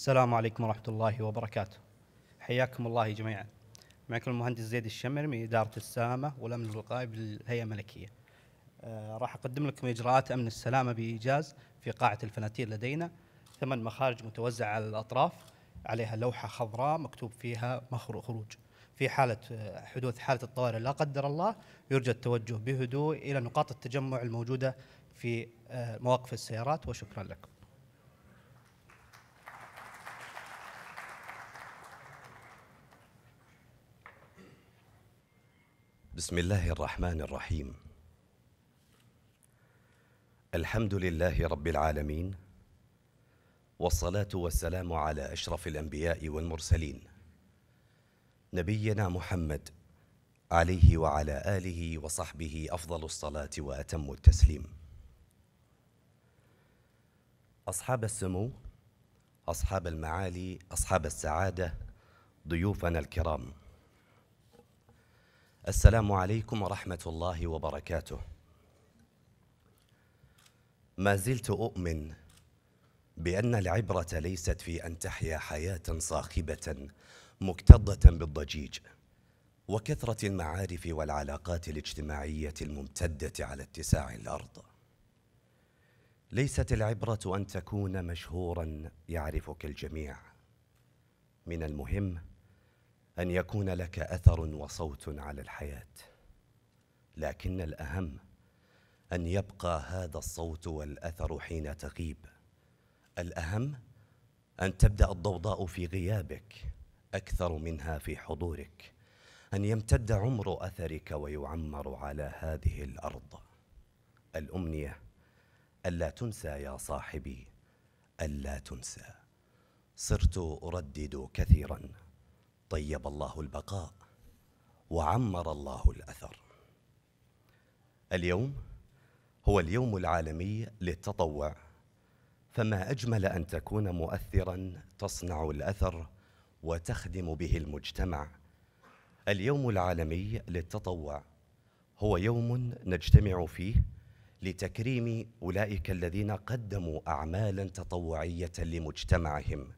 السلام عليكم ورحمة الله وبركاته. حياكم الله جميعا. معكم المهندس زيد الشمر من إدارة السلامة والأمن الوقائي بالهيئة الملكية. آه راح أقدم لكم إجراءات أمن السلامة بإيجاز في قاعة الفناتير لدينا. ثمان مخارج متوزعة على الأطراف عليها لوحة خضراء مكتوب فيها مخرج خروج. في حالة آه، حدوث حالة الطوارئ لا قدر الله يرجى التوجه بهدوء إلى نقاط التجمع الموجودة في آه، مواقف السيارات وشكرا لكم. بسم الله الرحمن الرحيم. الحمد لله رب العالمين والصلاة والسلام على أشرف الأنبياء والمرسلين. نبينا محمد عليه وعلى آله وصحبه أفضل الصلاة وأتم التسليم. أصحاب السمو أصحاب المعالي أصحاب السعادة ضيوفنا الكرام. السلام عليكم ورحمة الله وبركاته. ما زلت أؤمن بأن العبرة ليست في أن تحيا حياة صاخبة مكتظة بالضجيج وكثرة المعارف والعلاقات الاجتماعية الممتدة على اتساع الأرض. ليست العبرة أن تكون مشهورا يعرفك الجميع. من المهم أن يكون لك أثر وصوت على الحياة. لكن الأهم أن يبقى هذا الصوت والأثر حين تغيب. الأهم أن تبدأ الضوضاء في غيابك أكثر منها في حضورك. أن يمتد عمر أثرك ويعمر على هذه الأرض. الأمنية ألا تنسى يا صاحبي ألا تنسى. صرت أردد كثيرا. طيب الله البقاء وعمر الله الأثر. اليوم هو اليوم العالمي للتطوع فما أجمل أن تكون مؤثرا تصنع الأثر وتخدم به المجتمع. اليوم العالمي للتطوع هو يوم نجتمع فيه لتكريم أولئك الذين قدموا اعمالا تطوعية لمجتمعهم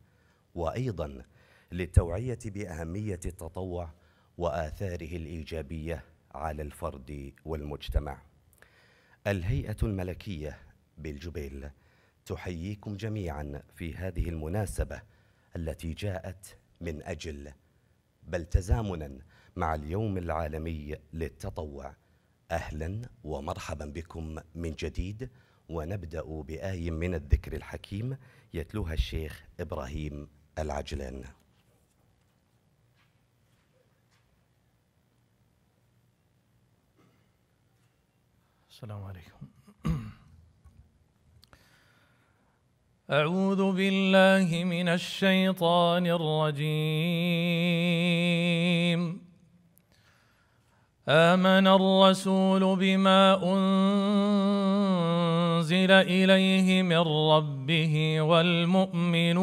وأيضا للتوعية بأهمية التطوع وآثاره الإيجابية على الفرد والمجتمع. الهيئة الملكية بالجبيل تحييكم جميعا في هذه المناسبة التي جاءت من أجل بل تزامنا مع اليوم العالمي للتطوع. أهلا ومرحبا بكم من جديد ونبدأ بآي من الذكر الحكيم يتلوها الشيخ إبراهيم العجلان. السلام عليكم. أعوذ بالله من الشيطان الرجيم. آمن الرسول بما أنزل إليه من ربه والمؤمنون.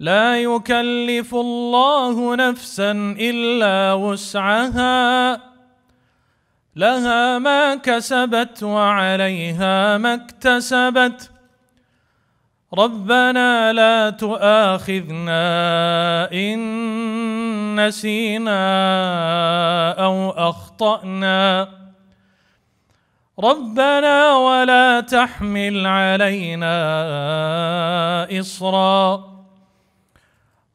لا يكلف الله نفسا إلا وسعها. لها ما كسبت وعليها ما اكتسبت. ربنا لا تؤاخذنا إن نسينا أو أخطأنا. ربنا ولا تحمل علينا إصرا.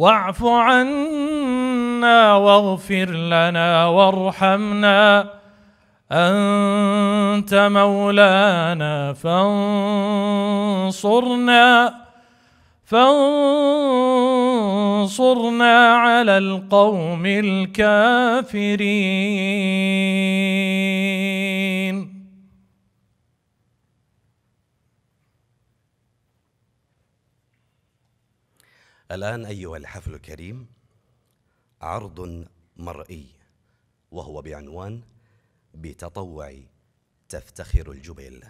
واعف عنا واغفر لنا وارحمنا. أنت مولانا فانصرنا فانصرنا على القوم الكافرين. الآن أيها الحفل الكريم عرض مرئي وهو بعنوان بتطوع تفتخر الجبيل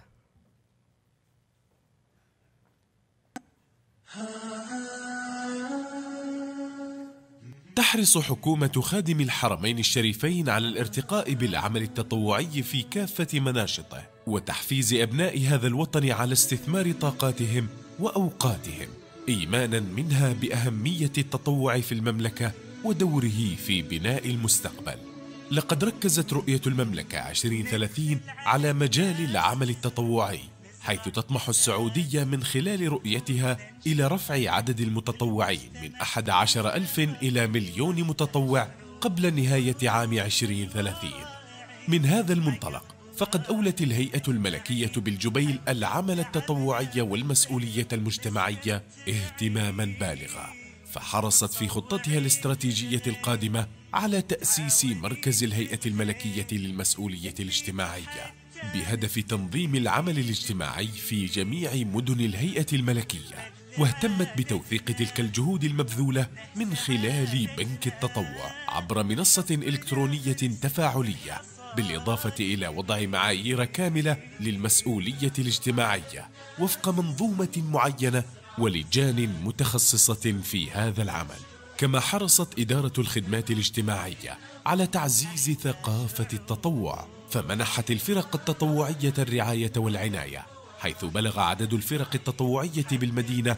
تحرص حكومة خادم الحرمين الشريفين على الارتقاء بالعمل التطوعي في كافة مناشطه وتحفيز أبناء هذا الوطن على استثمار طاقاتهم وأوقاتهم. إيمانا منها بأهمية التطوع في المملكة ودوره في بناء المستقبل. لقد ركزت رؤية المملكة 2030 على مجال العمل التطوعي حيث تطمح السعودية من خلال رؤيتها إلى رفع عدد المتطوعين من أحد عشر ألف إلى مليون متطوع قبل نهاية عام 2030 من هذا المنطلق فقد أولت الهيئة الملكية بالجبيل العمل التطوعي والمسؤولية المجتمعية اهتماما بالغا فحرصت في خطتها الاستراتيجية القادمة على تأسيس مركز الهيئة الملكية للمسؤولية الاجتماعية بهدف تنظيم العمل الاجتماعي في جميع مدن الهيئة الملكية واهتمت بتوثيق تلك الجهود المبذولة من خلال بنك التطوع عبر منصة إلكترونية تفاعلية بالإضافة إلى وضع معايير كاملة للمسؤولية الاجتماعية وفق منظومة معينة ولجان متخصصة في هذا العمل كما حرصت إدارة الخدمات الاجتماعية على تعزيز ثقافة التطوع فمنحت الفرق التطوعية الرعاية والعناية حيث بلغ عدد الفرق التطوعية بالمدينة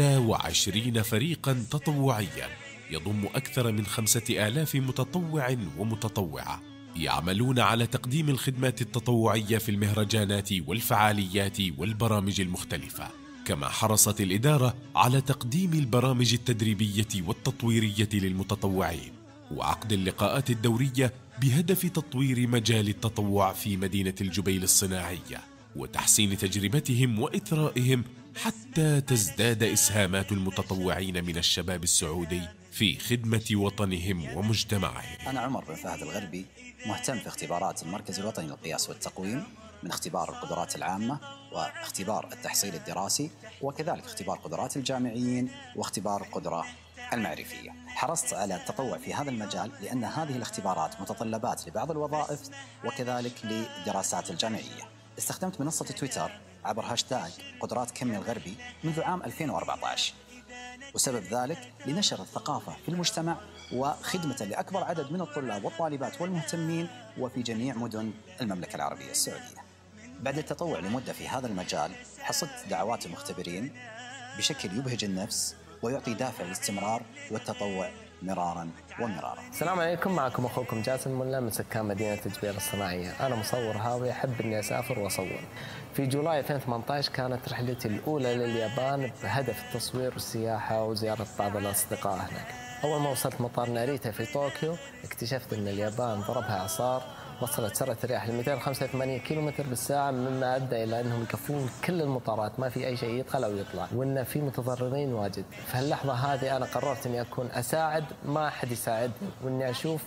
21 فريقا تطوعيا يضم أكثر من خمسة آلاف متطوع ومتطوعة. يعملون على تقديم الخدمات التطوعية في المهرجانات والفعاليات والبرامج المختلفة كما حرصت الإدارة على تقديم البرامج التدريبية والتطويرية للمتطوعين وعقد اللقاءات الدورية بهدف تطوير مجال التطوع في مدينة الجبيل الصناعية وتحسين تجربتهم وإثرائهم حتى تزداد إسهامات المتطوعين من الشباب السعودي في خدمة وطنهم ومجتمعهم. أنا عمر بن فهد الغربي مهتم في اختبارات المركز الوطني للقياس والتقويم من اختبار القدرات العامة واختبار التحصيل الدراسي وكذلك اختبار قدرات الجامعيين واختبار القدرة المعرفية. حرصت على التطوع في هذا المجال لأن هذه الاختبارات متطلبات لبعض الوظائف وكذلك للدراسات الجامعية. استخدمت منصة تويتر عبر هاشتاج قدرات كمي الغربي منذ عام 2014 وسبب ذلك لنشر الثقافة في المجتمع وخدمة لأكبر عدد من الطلاب والطالبات والمهتمين وفي جميع مدن المملكة العربية السعودية بعد التطوع لمدة في هذا المجال حصدت دعوات المختبرين بشكل يبهج النفس ويعطي دافع للاستمرار والتطوع مرارا ومرارا السلام عليكم معكم أخوكم جاسم ملا من سكان مدينة جبيل الصناعية، أنا مصور هاوي أحب إني أسافر وأصور. في جولاي 2018 كانت رحلتي الأولى لليابان بهدف التصوير والسياحه وزيارة بعض الأصدقاء هناك. أول ما وصلت مطار ناريتا في طوكيو اكتشفت أن اليابان ضربها إعصار وصلت سرعة الرياح ل 285 كم بالساعة مما أدى إلى أنهم يكفون كل المطارات ما في أي شيء يدخل أو يطلع. وأن في متضررين واجد. في هاللحظة هذه أنا قررت أني أكون أساعد ما أحد يساعدني. وأني أشوف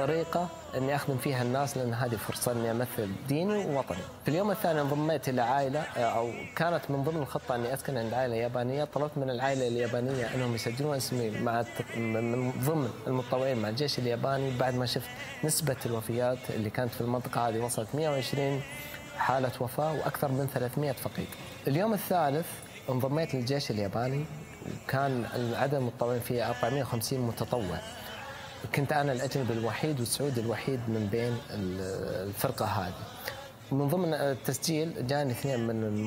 طريقة إني أخدم فيها الناس لأن هذه فرصة إني أمثل ديني ووطني. في اليوم الثاني انضميت إلى عائلة أو كانت من ضمن الخطة إني أسكن عند عائلة يابانية، طلبت من العائلة اليابانية إنهم يسجلون اسمي مع من ضمن المتطوعين مع الجيش الياباني بعد ما شفت نسبة الوفيات اللي كانت في المنطقة هذه وصلت 120 حالة وفاة وأكثر من 300 فقيد. اليوم الثالث انضميت للجيش الياباني وكان عدد المتطوعين فيه 450 متطوع كنت أنا الأجنبي الوحيد والسعودي الوحيد من بين الفرقة هذه من ضمن التسجيل جاني اثنين من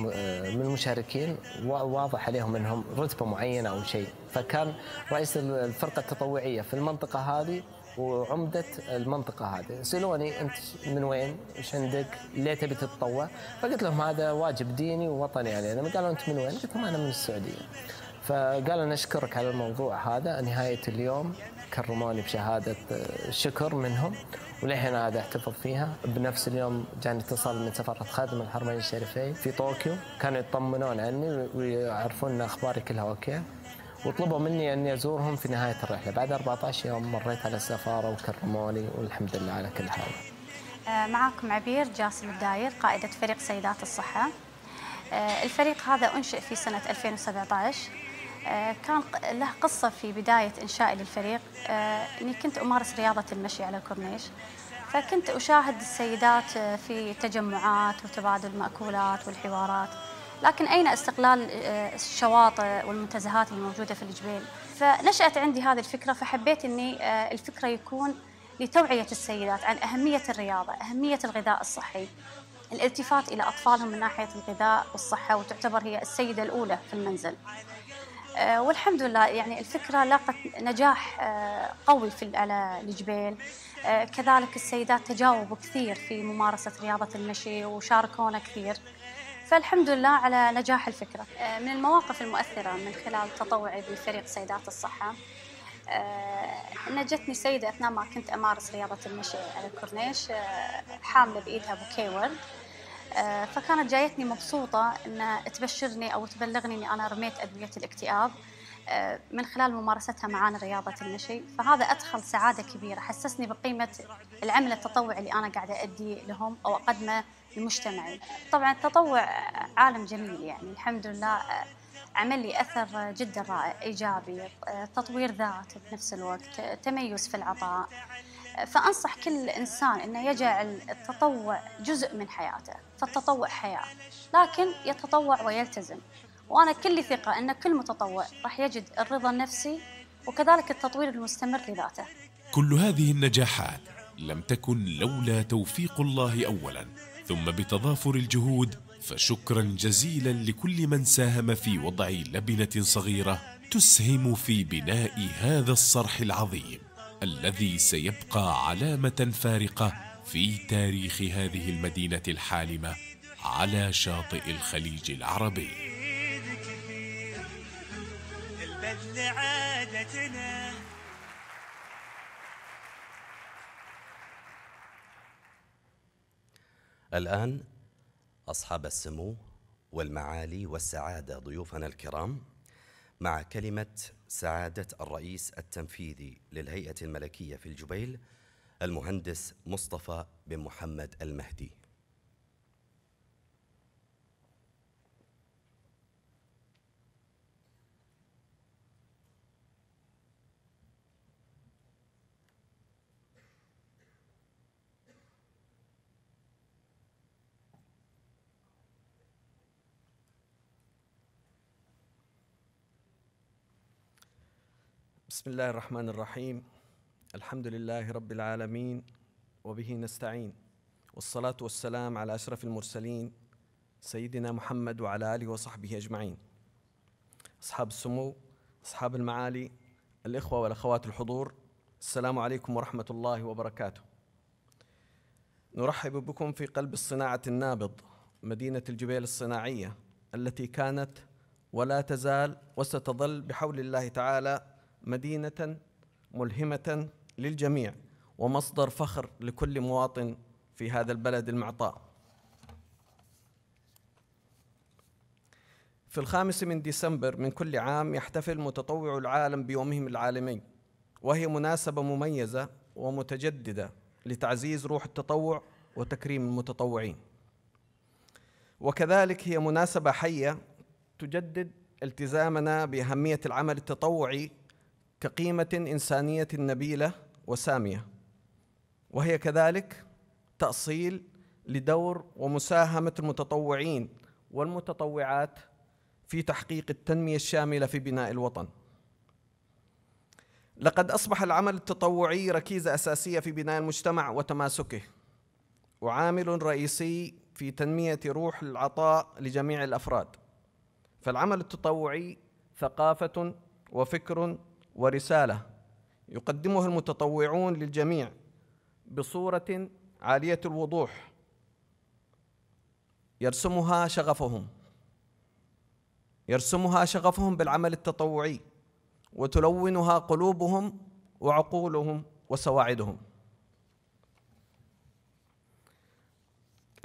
من المشاركين واضح عليهم إنهم رتبة معينة أو شيء فكان رئيس الفرقة التطوعية في المنطقة هذه وعمدة المنطقة هذه سألوني أنت من وين؟ إيش عندك؟ ليه تبي تتطوع؟ فقلت لهم هذا واجب ديني ووطني علينا قالوا أنت من وين؟ قلت لهم أنا من السعودية فقال نشكرك على الموضوع هذا نهاية اليوم كرموني بشهادة آه، شكر منهم وللحين هذا أحتفظ فيها. بنفس اليوم جاني اتصال من سفارة خادم الحرمين الشريفين في طوكيو. كانوا يطمنون عني ويعرفون إن أخباري كلها okay. وطلبوا مني أني أزورهم في نهاية الرحلة. بعد 14 يوم مريت على السفارة وكرموني والحمد لله على كل حال. آه، معكم عبير جاسم الداير قائدة فريق سيدات الصحة. آه، الفريق هذا أنشئ في سنة 2017 آه، كان ق- له قصة في بداية إنشائي للفريق. آه، أني كنت أمارس رياضة المشي على الكورنيش. فكنت أشاهد السيدات آه، في تجمعات وتبادل المأكولات والحوارات. لكن أين استقلال آه، الشواطئ والمنتزهات الموجودة في الجبيل فنشأت عندي هذه الفكرة فحبيت أني آه، الفكرة يكون لتوعية السيدات عن أهمية الرياضة أهمية الغذاء الصحي. الالتفات إلى أطفالهم من ناحية الغذاء والصحة وتعتبر هي السيدة الأولى في المنزل. آه، والحمد لله يعني الفكرة لاقت نجاح آه، قوي في على الجبيل آه، كذلك السيدات تجاوبوا كثير في ممارسة رياضة المشي وشاركونا كثير. فالحمد لله على نجاح الفكرة. آه، من المواقف المؤثرة من خلال تطوعي بفريق سيدات الصحة آه، ان جتني سيده أثناء ما كنت أمارس رياضة المشي على الكورنيش آه، حاملة بإيدها بوكيه ورد. آه، فكانت جايتني مبسوطة إن تبشرني أو تبلغني إني أنا رميت أدوية الاكتئاب آه، من خلال ممارستها معانا رياضة المشي. فهذا أدخل سعادة كبيرة حسسني بقيمة العمل التطوعي اللي أنا قاعدة أدي لهم أو أقدمه لمجتمعي. طبعا التطوع عالم جميل يعني الحمد لله آه، عمل لي أثر جدا رائع إيجابي آه، تطوير ذات بنفس الوقت آه، تميز في العطاء. فأنصح كل إنسان إنه يجعل التطوع جزء من حياته فالتطوع حياة لكن يتطوع ويلتزم. وأنا كل ثقة إن كل متطوع راح يجد الرضا النفسي وكذلك التطوير المستمر لذاته. كل هذه النجاحات لم تكن لولا توفيق الله اولا ثم بتضافر الجهود فشكرا جزيلا لكل من ساهم في وضع لبنة صغيرة تسهم في بناء هذا الصرح العظيم. الذي سيبقى علامة فارقة في تاريخ هذه المدينة الحالمة على شاطئ الخليج العربي. الآن أصحاب السمو والمعالي والسعادة ضيوفنا الكرام مع كلمة سعادة الرئيس التنفيذي للهيئة الملكية في الجبيل المهندس مصطفى بن محمد المهدي. بسم الله الرحمن الرحيم. الحمد لله رب العالمين وبه نستعين. والصلاة والسلام على أشرف المرسلين سيدنا محمد وعلى آله وصحبه أجمعين. أصحاب السمو أصحاب المعالي الإخوة والأخوات الحضور السلام عليكم ورحمة الله وبركاته. نرحب بكم في قلب الصناعة النابض مدينة الجبيل الصناعية التي كانت ولا تزال وستظل بحول الله تعالى مدينة ملهمة للجميع ومصدر فخر لكل مواطن في هذا البلد المعطاء. في الخامس من ديسمبر من كل عام يحتفل متطوع العالم بيومهم العالمي وهي مناسبة مميزة ومتجددة لتعزيز روح التطوع وتكريم المتطوعين. وكذلك هي مناسبة حية تجدد التزامنا بأهمية العمل التطوعي كقيمة إنسانية نبيلة وسامية. وهي كذلك تأصيل لدور ومساهمة المتطوعين والمتطوعات في تحقيق التنمية الشاملة في بناء الوطن. لقد أصبح العمل التطوعي ركيزة أساسية في بناء المجتمع وتماسكه. وعامل رئيسي في تنمية روح العطاء لجميع الأفراد. فالعمل التطوعي ثقافة وفكر ورسالة يقدمها المتطوعون للجميع بصورة عالية الوضوح يرسمها شغفهم. يرسمها شغفهم بالعمل التطوعي وتلونها قلوبهم وعقولهم وسواعدهم.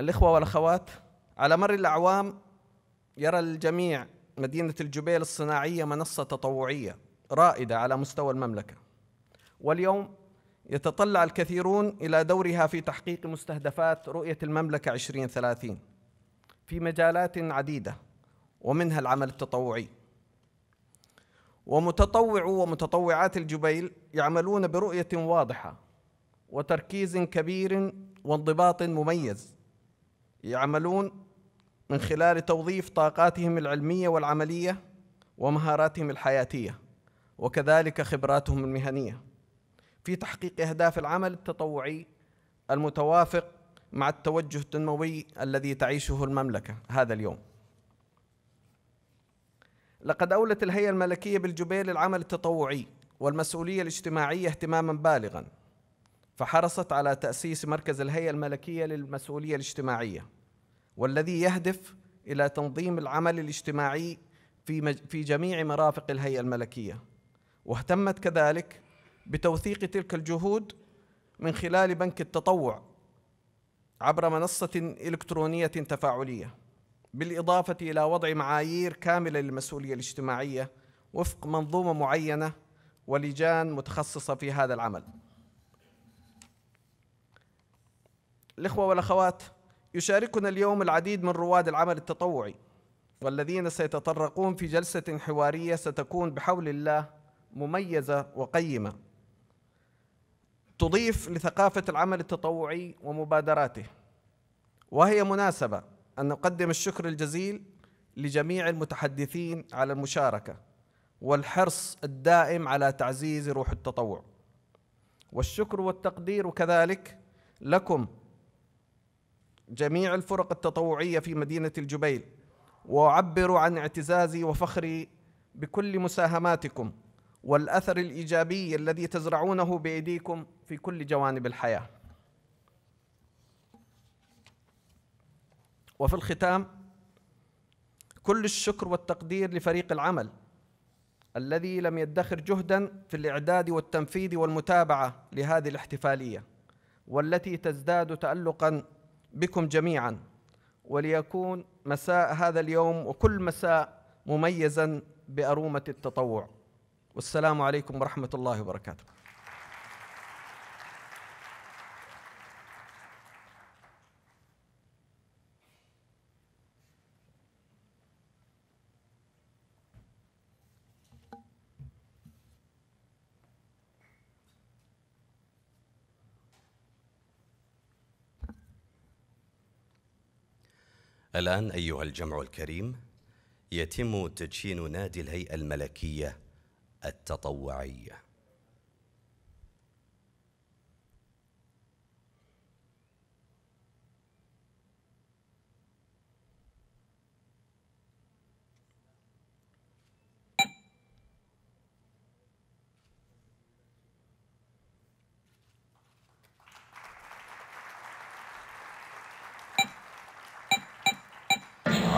الإخوة والأخوات على مر الأعوام يرى الجميع مدينة الجبيل الصناعية منصة تطوعية. رائدة على مستوى المملكة. واليوم يتطلع الكثيرون إلى دورها في تحقيق مستهدفات رؤية المملكة 2030 في مجالات عديدة ومنها العمل التطوعي. ومتطوعو ومتطوعات الجبيل يعملون برؤية واضحة وتركيز كبير وانضباط مميز يعملون من خلال توظيف طاقاتهم العلمية والعملية ومهاراتهم الحياتية. وكذلك خبراتهم المهنية. في تحقيق أهداف العمل التطوعي المتوافق مع التوجه التنموي الذي تعيشه المملكة هذا اليوم. لقد أولت الهيئة الملكية بالجبيل العمل التطوعي والمسؤولية الاجتماعية اهتماما بالغا فحرصت على تأسيس مركز الهيئة الملكية للمسؤولية الاجتماعية والذي يهدف إلى تنظيم العمل الاجتماعي في في جميع مرافق الهيئة الملكية. واهتمت كذلك بتوثيق تلك الجهود من خلال بنك التطوع عبر منصة إلكترونية تفاعلية بالإضافة إلى وضع معايير كاملة للمسؤولية الاجتماعية وفق منظومة معينة ولجان متخصصة في هذا العمل. الإخوة والأخوات يشاركنا اليوم العديد من رواد العمل التطوعي والذين سيتطرقون في جلسة حوارية ستكون بحول الله مميزة وقيمة تضيف لثقافة العمل التطوعي ومبادراته وهي مناسبة أن نقدم الشكر الجزيل لجميع المتحدثين على المشاركة والحرص الدائم على تعزيز روح التطوع. والشكر والتقدير كذلك لكم جميع الفرق التطوعية في مدينة الجبيل وأعبر عن اعتزازي وفخري بكل مساهماتكم. والأثر الإيجابي الذي تزرعونه بأيديكم في كل جوانب الحياة. وفي الختام كل الشكر والتقدير لفريق العمل الذي لم يدخر جهدا في الإعداد والتنفيذ والمتابعة لهذه الاحتفالية والتي تزداد تألقا بكم جميعا. وليكون مساء هذا اليوم وكل مساء مميزا بأرومة التطوع. والسلام عليكم ورحمة الله وبركاته. الآن أيها الجمع الكريم يتم تدشين نادي الهيئة الملكية التطوعية.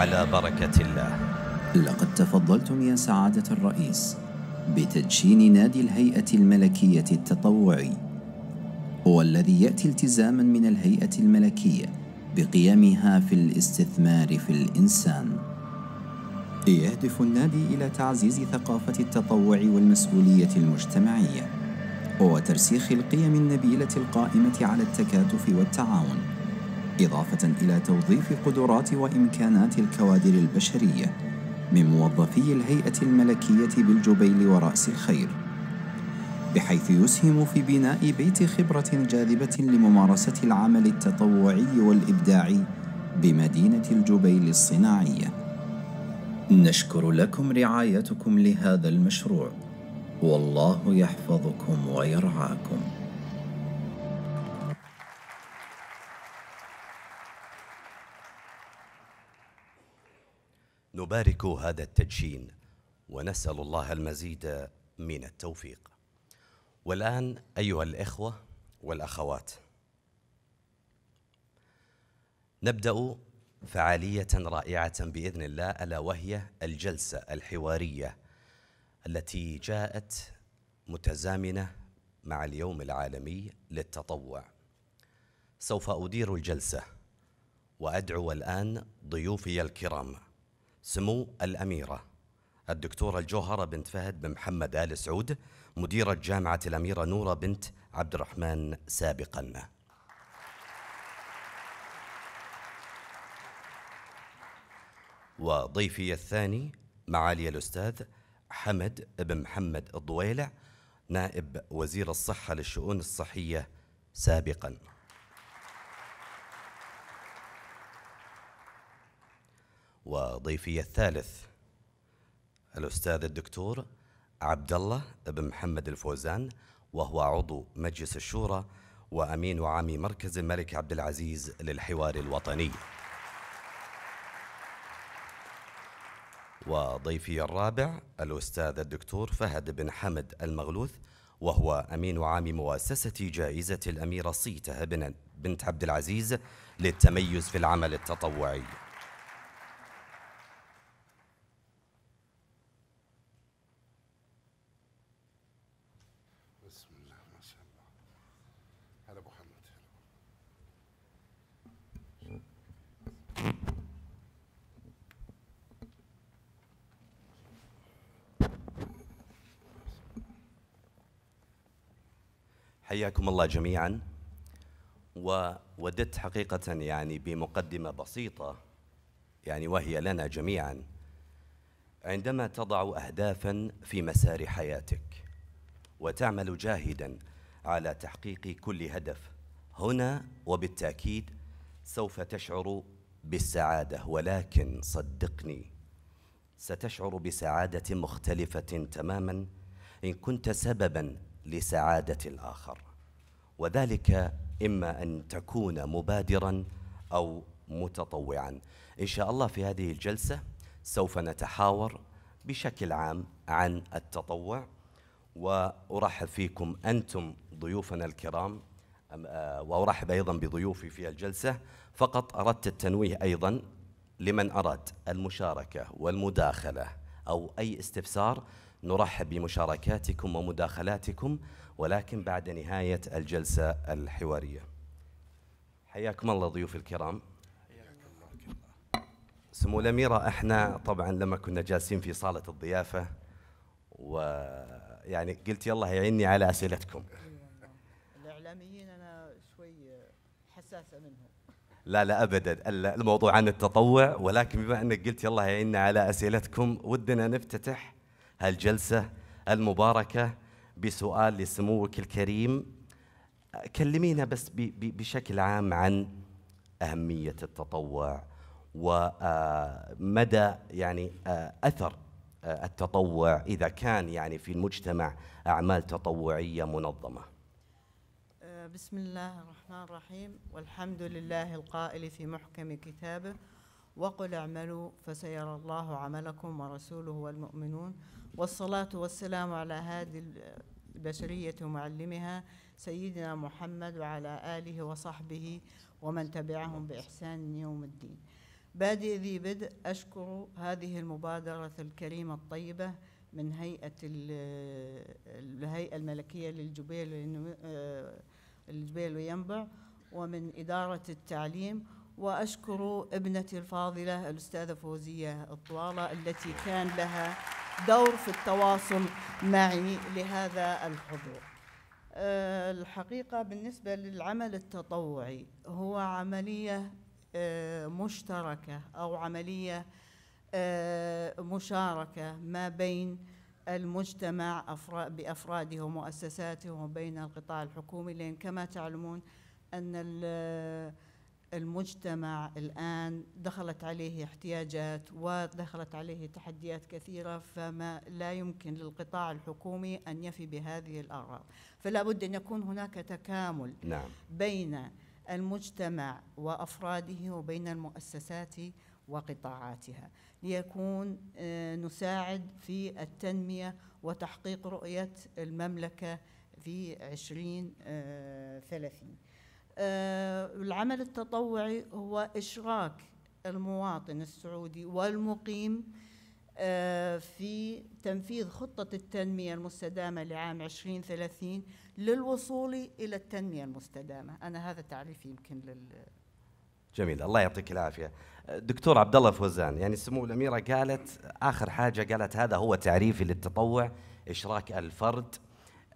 على بركة الله. لقد تفضلتم يا سعادة الرئيس. بتدشين نادي الهيئة الملكية التطوعي. والذي يأتي التزاما من الهيئة الملكية بقيامها في الاستثمار في الإنسان. يهدف النادي إلى تعزيز ثقافة التطوع والمسؤولية المجتمعية وترسيخ القيم النبيلة القائمة على التكاتف والتعاون إضافة إلى توظيف قدرات وإمكانات الكوادر البشرية من موظفي الهيئة الملكية بالجبيل ورأس الخير بحيث يسهم في بناء بيت خبرة جاذبة لممارسة العمل التطوعي والإبداعي بمدينة الجبيل الصناعية. نشكر لكم رعايتكم لهذا المشروع والله يحفظكم ويرعاكم. نبارك هذا التدشين ونسأل الله المزيد من التوفيق. والآن أيها الإخوة والأخوات نبدأ فعالية رائعة بإذن الله ألا وهي الجلسة الحوارية التي جاءت متزامنة مع اليوم العالمي للتطوع. سوف أدير الجلسة وأدعو الآن ضيوفي الكرام. سمو الأميرة. الدكتورة الجوهرة بنت فهد بن محمد آل سعود مديرة جامعة الأميرة نورة بنت عبد الرحمن سابقاً. وضيفي الثاني معالي الأستاذ حمد بن محمد الضويلع نائب وزير الصحة للشؤون الصحية سابقا. وضيفي الثالث الأستاذ الدكتور عبد الله بن محمد الفوزان وهو عضو مجلس الشورى وأمين عام مركز الملك عبد العزيز للحوار الوطني. وضيفي الرابع الأستاذ الدكتور فهد بن حمد المغلوث وهو أمين عام مؤسسة جائزة الأميرة صيته بن بنت عبد العزيز للتميز في العمل التطوعي بسم الله ما شاء الله هلا ابو حمد حياكم الله جميعا. ووددت حقيقة يعني بمقدمة بسيطة يعني وهي لنا جميعا. عندما تضع أهدافا في مسار حياتك وتعمل جاهدا على تحقيق كل هدف هنا وبالتأكيد سوف تشعر بالسعادة. ولكن صدقني ستشعر بسعادة مختلفة تماما إن كنت سببا لسعادة الآخر. وذلك إما أن تكون مبادرا أو متطوعا. إن شاء الله في هذه الجلسة سوف نتحاور بشكل عام عن التطوع. وأرحب فيكم أنتم ضيوفنا الكرام آه، وأرحب أيضا بضيوفي في الجلسة. فقط أردت التنويه أيضا لمن أراد المشاركة والمداخلة أو أي استفسار. نرحب بمشاركاتكم ومداخلاتكم ولكن بعد نهاية الجلسة الحوارية. حياكم الله ضيوف الكرام. سمو الأميرة إحنا طبعا لما كنا جالسين في صالة الضيافة ويعني قلت يلا يعيني على أسئلتكم. الإعلاميين أنا شوي حساسة منهم. لا لا ابدا. الموضوع عن التطوع ولكن بما إنك قلت يلا يعيننا على أسئلتكم ودنا نفتتح هالجلسة المباركة بسؤال لسموك الكريم. كلمينا بس بشكل عام عن أهمية التطوع ومدى يعني أثر التطوع إذا كان يعني في المجتمع أعمال تطوعية منظمة. بسم الله الرحمن الرحيم. والحمد لله القائل في محكم كتابه. وقل اعملوا فسيرى الله عملكم ورسوله والمؤمنون. والصلاة والسلام على هذه البشرية معلمها سيدنا محمد وعلى آله وصحبه ومن تبعهم بإحسان يوم الدين. بادئ ذي بدء أشكر هذه المبادرة الكريمة الطيبة من هيئة الهيئة الملكية للجبيل الجبيل وينبع ومن إدارة التعليم وأشكر ابنتي الفاضلة الأستاذة فوزية الطوالة التي كان لها دور في التواصل معي لهذا الحضور. أه الحقيقة بالنسبة للعمل التطوعي هو عملية أه مشتركة أو عملية أه مشاركة ما بين المجتمع بأفراده ومؤسساته وبين القطاع الحكومي لأن كما تعلمون أن المجتمع الآن دخلت عليه احتياجات ودخلت عليه تحديات كثيرة فما لا يمكن للقطاع الحكومي أن يفي بهذه الأغراض. فلا بد أن يكون هناك تكامل نعم. بين المجتمع وأفراده وبين المؤسسات وقطاعاتها. ليكون نساعد في التنمية وتحقيق رؤية المملكة في عشرين ثلاثين. العمل التطوعي هو إشراك المواطن السعودي والمقيم آه، في تنفيذ خطة التنمية المستدامة لعام 2030 للوصول إلى التنمية المستدامة. أنا هذا تعريفي يمكن لل جميل الله يعطيك العافية. دكتور عبد الله فوزان يعني سمو الأميرة قالت آخر حاجة قالت هذا هو تعريفي للتطوع إشراك الفرد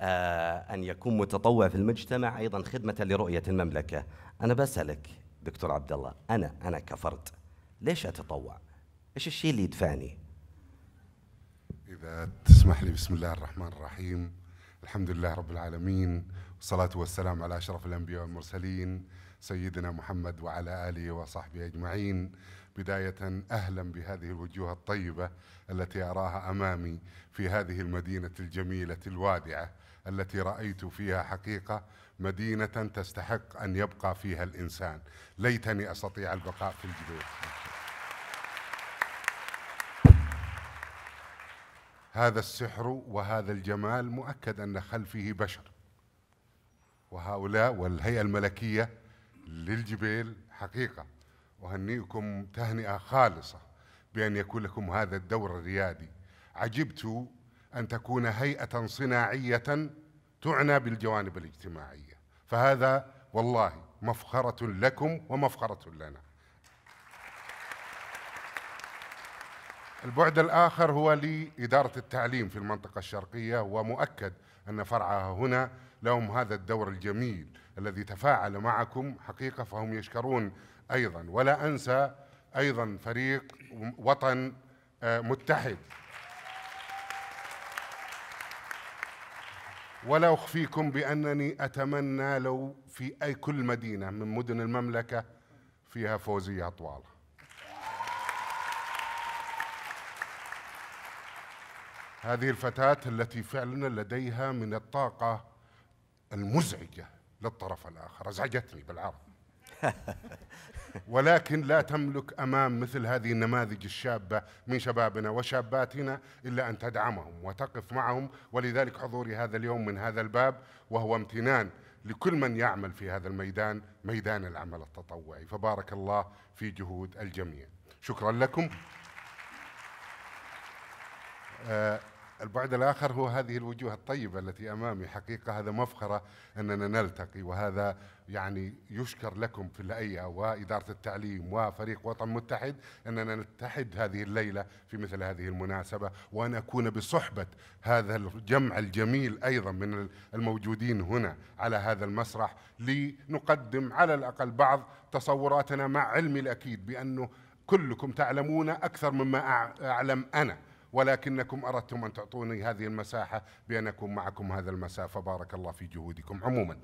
آه أن يكون متطوع في المجتمع أيضا خدمة لرؤية المملكة. أنا بسألك دكتور عبد الله أنا أنا كفرد ليش أتطوع؟ إيش الشيء اللي يدفعني؟ إذا تسمح لي بسم الله الرحمن الرحيم. الحمد لله رب العالمين والصلاة والسلام على أشرف الأنبياء والمرسلين سيدنا محمد وعلى آله وصحبه أجمعين. بداية أهلا بهذه الوجوه الطيبة التي أراها أمامي في هذه المدينة الجميلة الوادعة. التي رأيت فيها حقيقة مدينة تستحق أن يبقى فيها الإنسان. ليتني أستطيع البقاء في الجبال هذا السحر وهذا الجمال مؤكد أن خلفه بشر. وهؤلاء والهيئة الملكية للجبيل حقيقة. أهنئكم تهنئة خالصة بأن يكون لكم هذا الدور الريادي. عجبت أن تكون هيئة صناعية تعنى بالجوانب الاجتماعية. فهذا والله مفخرة لكم ومفخرة لنا. البعد الآخر هو لإدارة التعليم في المنطقة الشرقية ومؤكد أن فرعها هنا لهم هذا الدور الجميل الذي تفاعل معكم حقيقة فهم يشكرون أيضا. ولا أنسى أيضا فريق وطن آه، متحد. ولا أخفيكم بأنني أتمنى لو في أي كل مدينة من مدن المملكة فيها فوزية أطوالة هذه الفتاة التي فعلا لديها من الطاقة المزعجة للطرف الآخر أزعجتني بالعرض. ولكن لا تملك أمام مثل هذه النماذج الشابة من شبابنا وشاباتنا إلا أن تدعمهم وتقف معهم. ولذلك حضوري هذا اليوم من هذا الباب وهو امتنان لكل من يعمل في هذا الميدان ميدان العمل التطوعي. فبارك الله في جهود الجميع. شكرا لكم. آه البعد الآخر هو هذه الوجوه الطيبة التي أمامي. حقيقة هذا مفخرة أننا نلتقي وهذا يعني يشكر لكم في الهيئة وإدارة التعليم وفريق وطن متحد أننا نتحد هذه الليلة في مثل هذه المناسبة وأن أكون بصحبة هذا الجمع الجميل أيضا من الموجودين هنا على هذا المسرح لنقدم على الأقل بعض تصوراتنا مع علمي الأكيد بأنه كلكم تعلمون أكثر مما أعلم أنا. ولكنكم أردتم أن تعطوني هذه المساحة بأن أكون معكم هذا المساء فبارك الله في جهودكم. عموما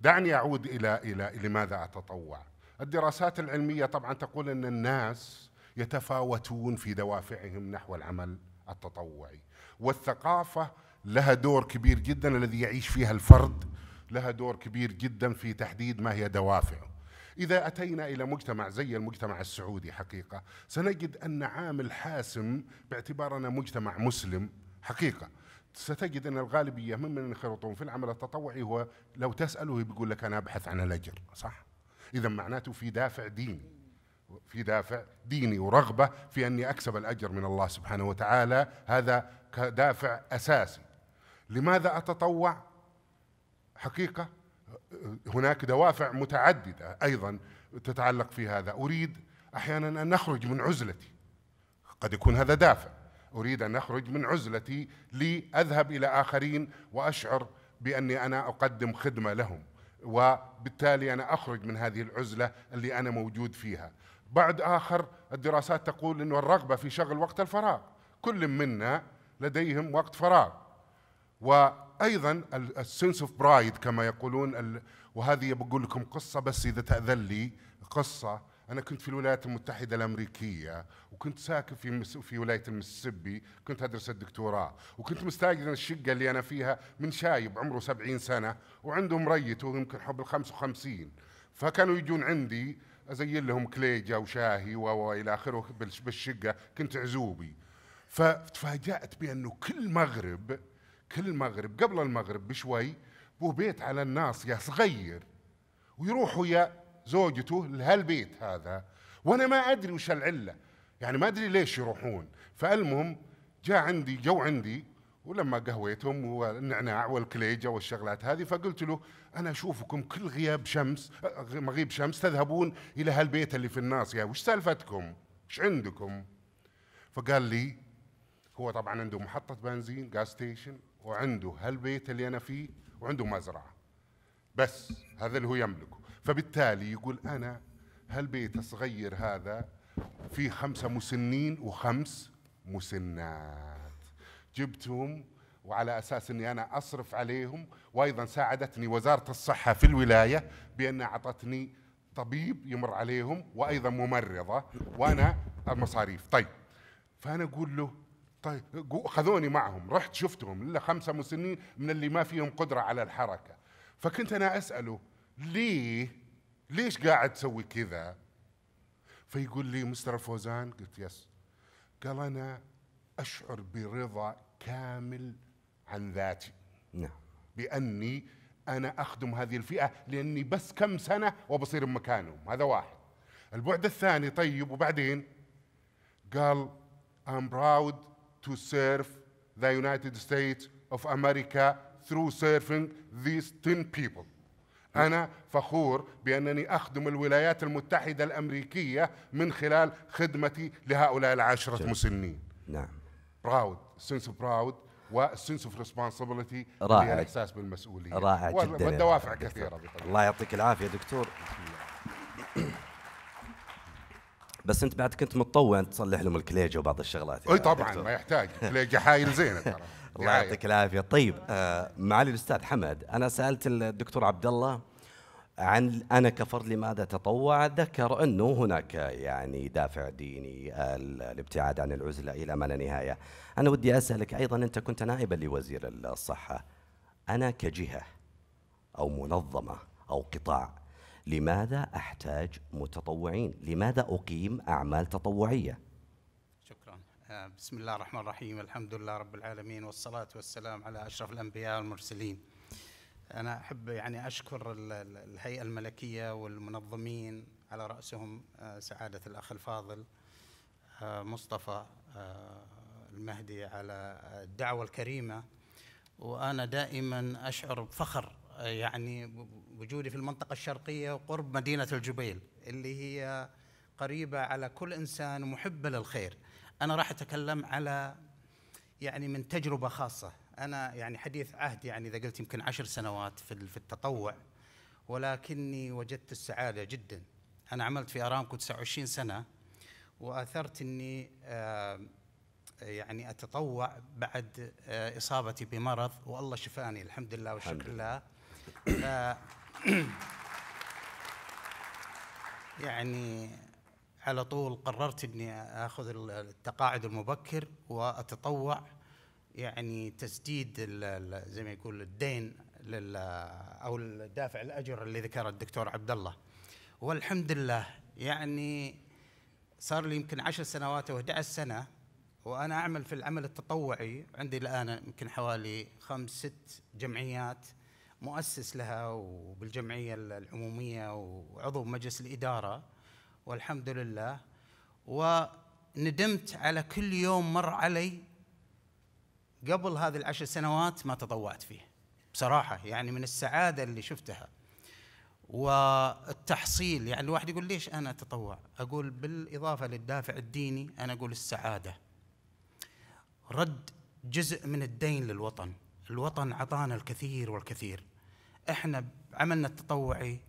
دعني أعود إلى إلى لماذا أتطوع؟ الدراسات العلمية طبعا تقول أن الناس يتفاوتون في دوافعهم نحو العمل التطوعي والثقافة لها دور كبير جدا الذي يعيش فيها الفرد لها دور كبير جدا في تحديد ما هي دوافعه. إذا أتينا إلى مجتمع زي المجتمع السعودي حقيقة سنجد أن عامل حاسم باعتبارنا مجتمع مسلم حقيقة ستجد أن الغالبية ممن ينخرطون في العمل التطوعي هو لو تسأله بيقول لك أنا أبحث عن الأجر صح؟ إذا معناته في دافع ديني في دافع ديني ورغبة في أني أكسب الأجر من الله سبحانه وتعالى هذا كدافع أساسي لماذا أتطوع؟ حقيقة هناك دوافع متعددة أيضا تتعلق في هذا. أريد أحيانا أن نخرج من عزلتي. قد يكون هذا دافع. أريد أن أخرج من عزلتي لأذهب إلى آخرين وأشعر بأني أنا أقدم خدمة لهم وبالتالي أنا أخرج من هذه العزلة اللي أنا موجود فيها. بعد آخر الدراسات تقول أنه الرغبة في شغل وقت الفراغ. كل منا لديهم وقت فراغ. و أيضا ال sense of pride كما يقولون وهذه بقول لكم قصة بس إذا تأذن لي قصة أنا كنت في الولايات المتحدة الأمريكية وكنت ساكن في. في ولاية المسيسيبي كنت أدرس الدكتوراه وكنت مستاجر الشقة اللي أنا فيها من شايب عمره سبعين سنة وعنده مريته يمكن حب ال 55 فكانوا يجون عندي أزين لهم كليجة وشاهي والى آخره بالشقة كنت عزوبي فتفاجات بأنه كل مغرب كل المغرب قبل المغرب بشوي بو بيت على الناصية صغير ويروح ويا زوجته لهالبيت هذا. وأنا ما أدري وش العلة يعني ما أدري ليش يروحون. فالمهم جاء عندي جو عندي ولما قهويتهم والنعناع والكليجة والشغلات هذه فقلت له أنا أشوفكم كل غياب شمس مغيب شمس تذهبون إلى هالبيت اللي في الناصية وش سالفتكم؟ وش عندكم؟ فقال لي هو طبعا عنده محطة بنزين gas station وعنده هالبيت اللي أنا فيه وعنده مزرعة. بس هذا اللي هو يملكه. فبالتالي يقول أنا هالبيت الصغير هذا فيه خمسة مسنين وخمس مسنات. جبتهم وعلى أساس إني أنا أصرف عليهم وأيضا ساعدتني وزارة الصحة في الولاية بأن أعطتني طبيب يمر عليهم وأيضا ممرضة وأنا المصاريف. طيب فأنا أقول له طيب خذوني معهم رحت شفتهم الا خمسة مسنين من اللي ما فيهم قدرة على الحركة. فكنت أنا أسأله ليه؟ ليش قاعد تسوي كذا؟ فيقول لي مستر فوزان؟ قلت يس. قال أنا أشعر برضا كامل عن ذاتي. نعم. بأني أنا أخدم هذه الفئة لأني بس كم سنة وبصير بمكانهم. هذا واحد. البعد الثاني طيب وبعدين؟ قال I'm proud to serve the United States of America through serving these 10 people أنا فخور بأنني أخدم الولايات المتحدة الأمريكية من خلال خدمتي لهؤلاء العشرة جميل. مسنين نعم proud sense proud و sense of responsibility رائع. الاحساس بالمسؤولية رائع جدا والدوافع. كثيرة. الله يعطيك العافية دكتور بس انت بعد كنت متطوع انت تصلح لهم الكليجة وبعض الشغلات أي طبعا دكتور. ما يحتاج. كليجة حايل زينة ترى. الله يعطيك العافية. طيب آه معالي الأستاذ حمد أنا سألت الدكتور عبد الله عن أنا كفرد لماذا تطوع؟ ذكر أنه هناك يعني دافع ديني ال- الابتعاد عن العزلة إلى ما لا نهاية. أنا ودي أسألك أيضا أنت كنت نائبا لوزير الصحة. أنا كجهة أو منظمة أو قطاع لماذا أحتاج متطوعين؟ لماذا أقيم أعمال تطوعية؟ شكرا. آه، بسم الله الرحمن الرحيم. الحمد لله رب العالمين والصلاة والسلام على أشرف الأنبياء والمرسلين. أنا أحب يعني أشكر ال- ال- الهيئة الملكية والمنظمين على رأسهم آه، سعادة الأخ الفاضل آه، مصطفى المهدي على الدعوة الكريمة. وأنا دائما أشعر بفخر يعني وجودي في المنطقة الشرقية وقرب مدينة الجبيل اللي هي قريبة على كل إنسان محبة للخير. أنا راح أتكلم على يعني من تجربة خاصة. أنا يعني حديث عهد يعني إذا قلت يمكن عشر سنوات في ال- في التطوع ولكني وجدت السعادة جدا. أنا عملت في أرامكو 29 سنة وآثرت أني آه، يعني أتطوع بعد آه، إصابتي بمرض والله شفاني الحمد لله والشكر لله. يعني على طول قررت إني آخذ ال- التقاعد المبكر وأتطوع يعني تسديد زي ما يقول الدين أو الدافع الأجر اللي ذكره الدكتور عبد الله. والحمد لله يعني صار لي يمكن عشر سنوات أو 11 سنة وأنا أعمل في العمل التطوعي عندي الآن يمكن حوالي خمس ست جمعيات مؤسس لها وبالجمعية العمومية وعضو مجلس الإدارة والحمد لله وندمت على كل يوم مر علي قبل هذه العشر سنوات ما تطوعت فيه بصراحة يعني من السعادة اللي شفتها والتحصيل يعني الواحد يقول ليش أنا أتطوع؟ أقول بالإضافة للدافع الديني أنا أقول السعادة. رد جزء من الدين للوطن، الوطن اعطانا الكثير والكثير. إحنا بعملنا التطوعي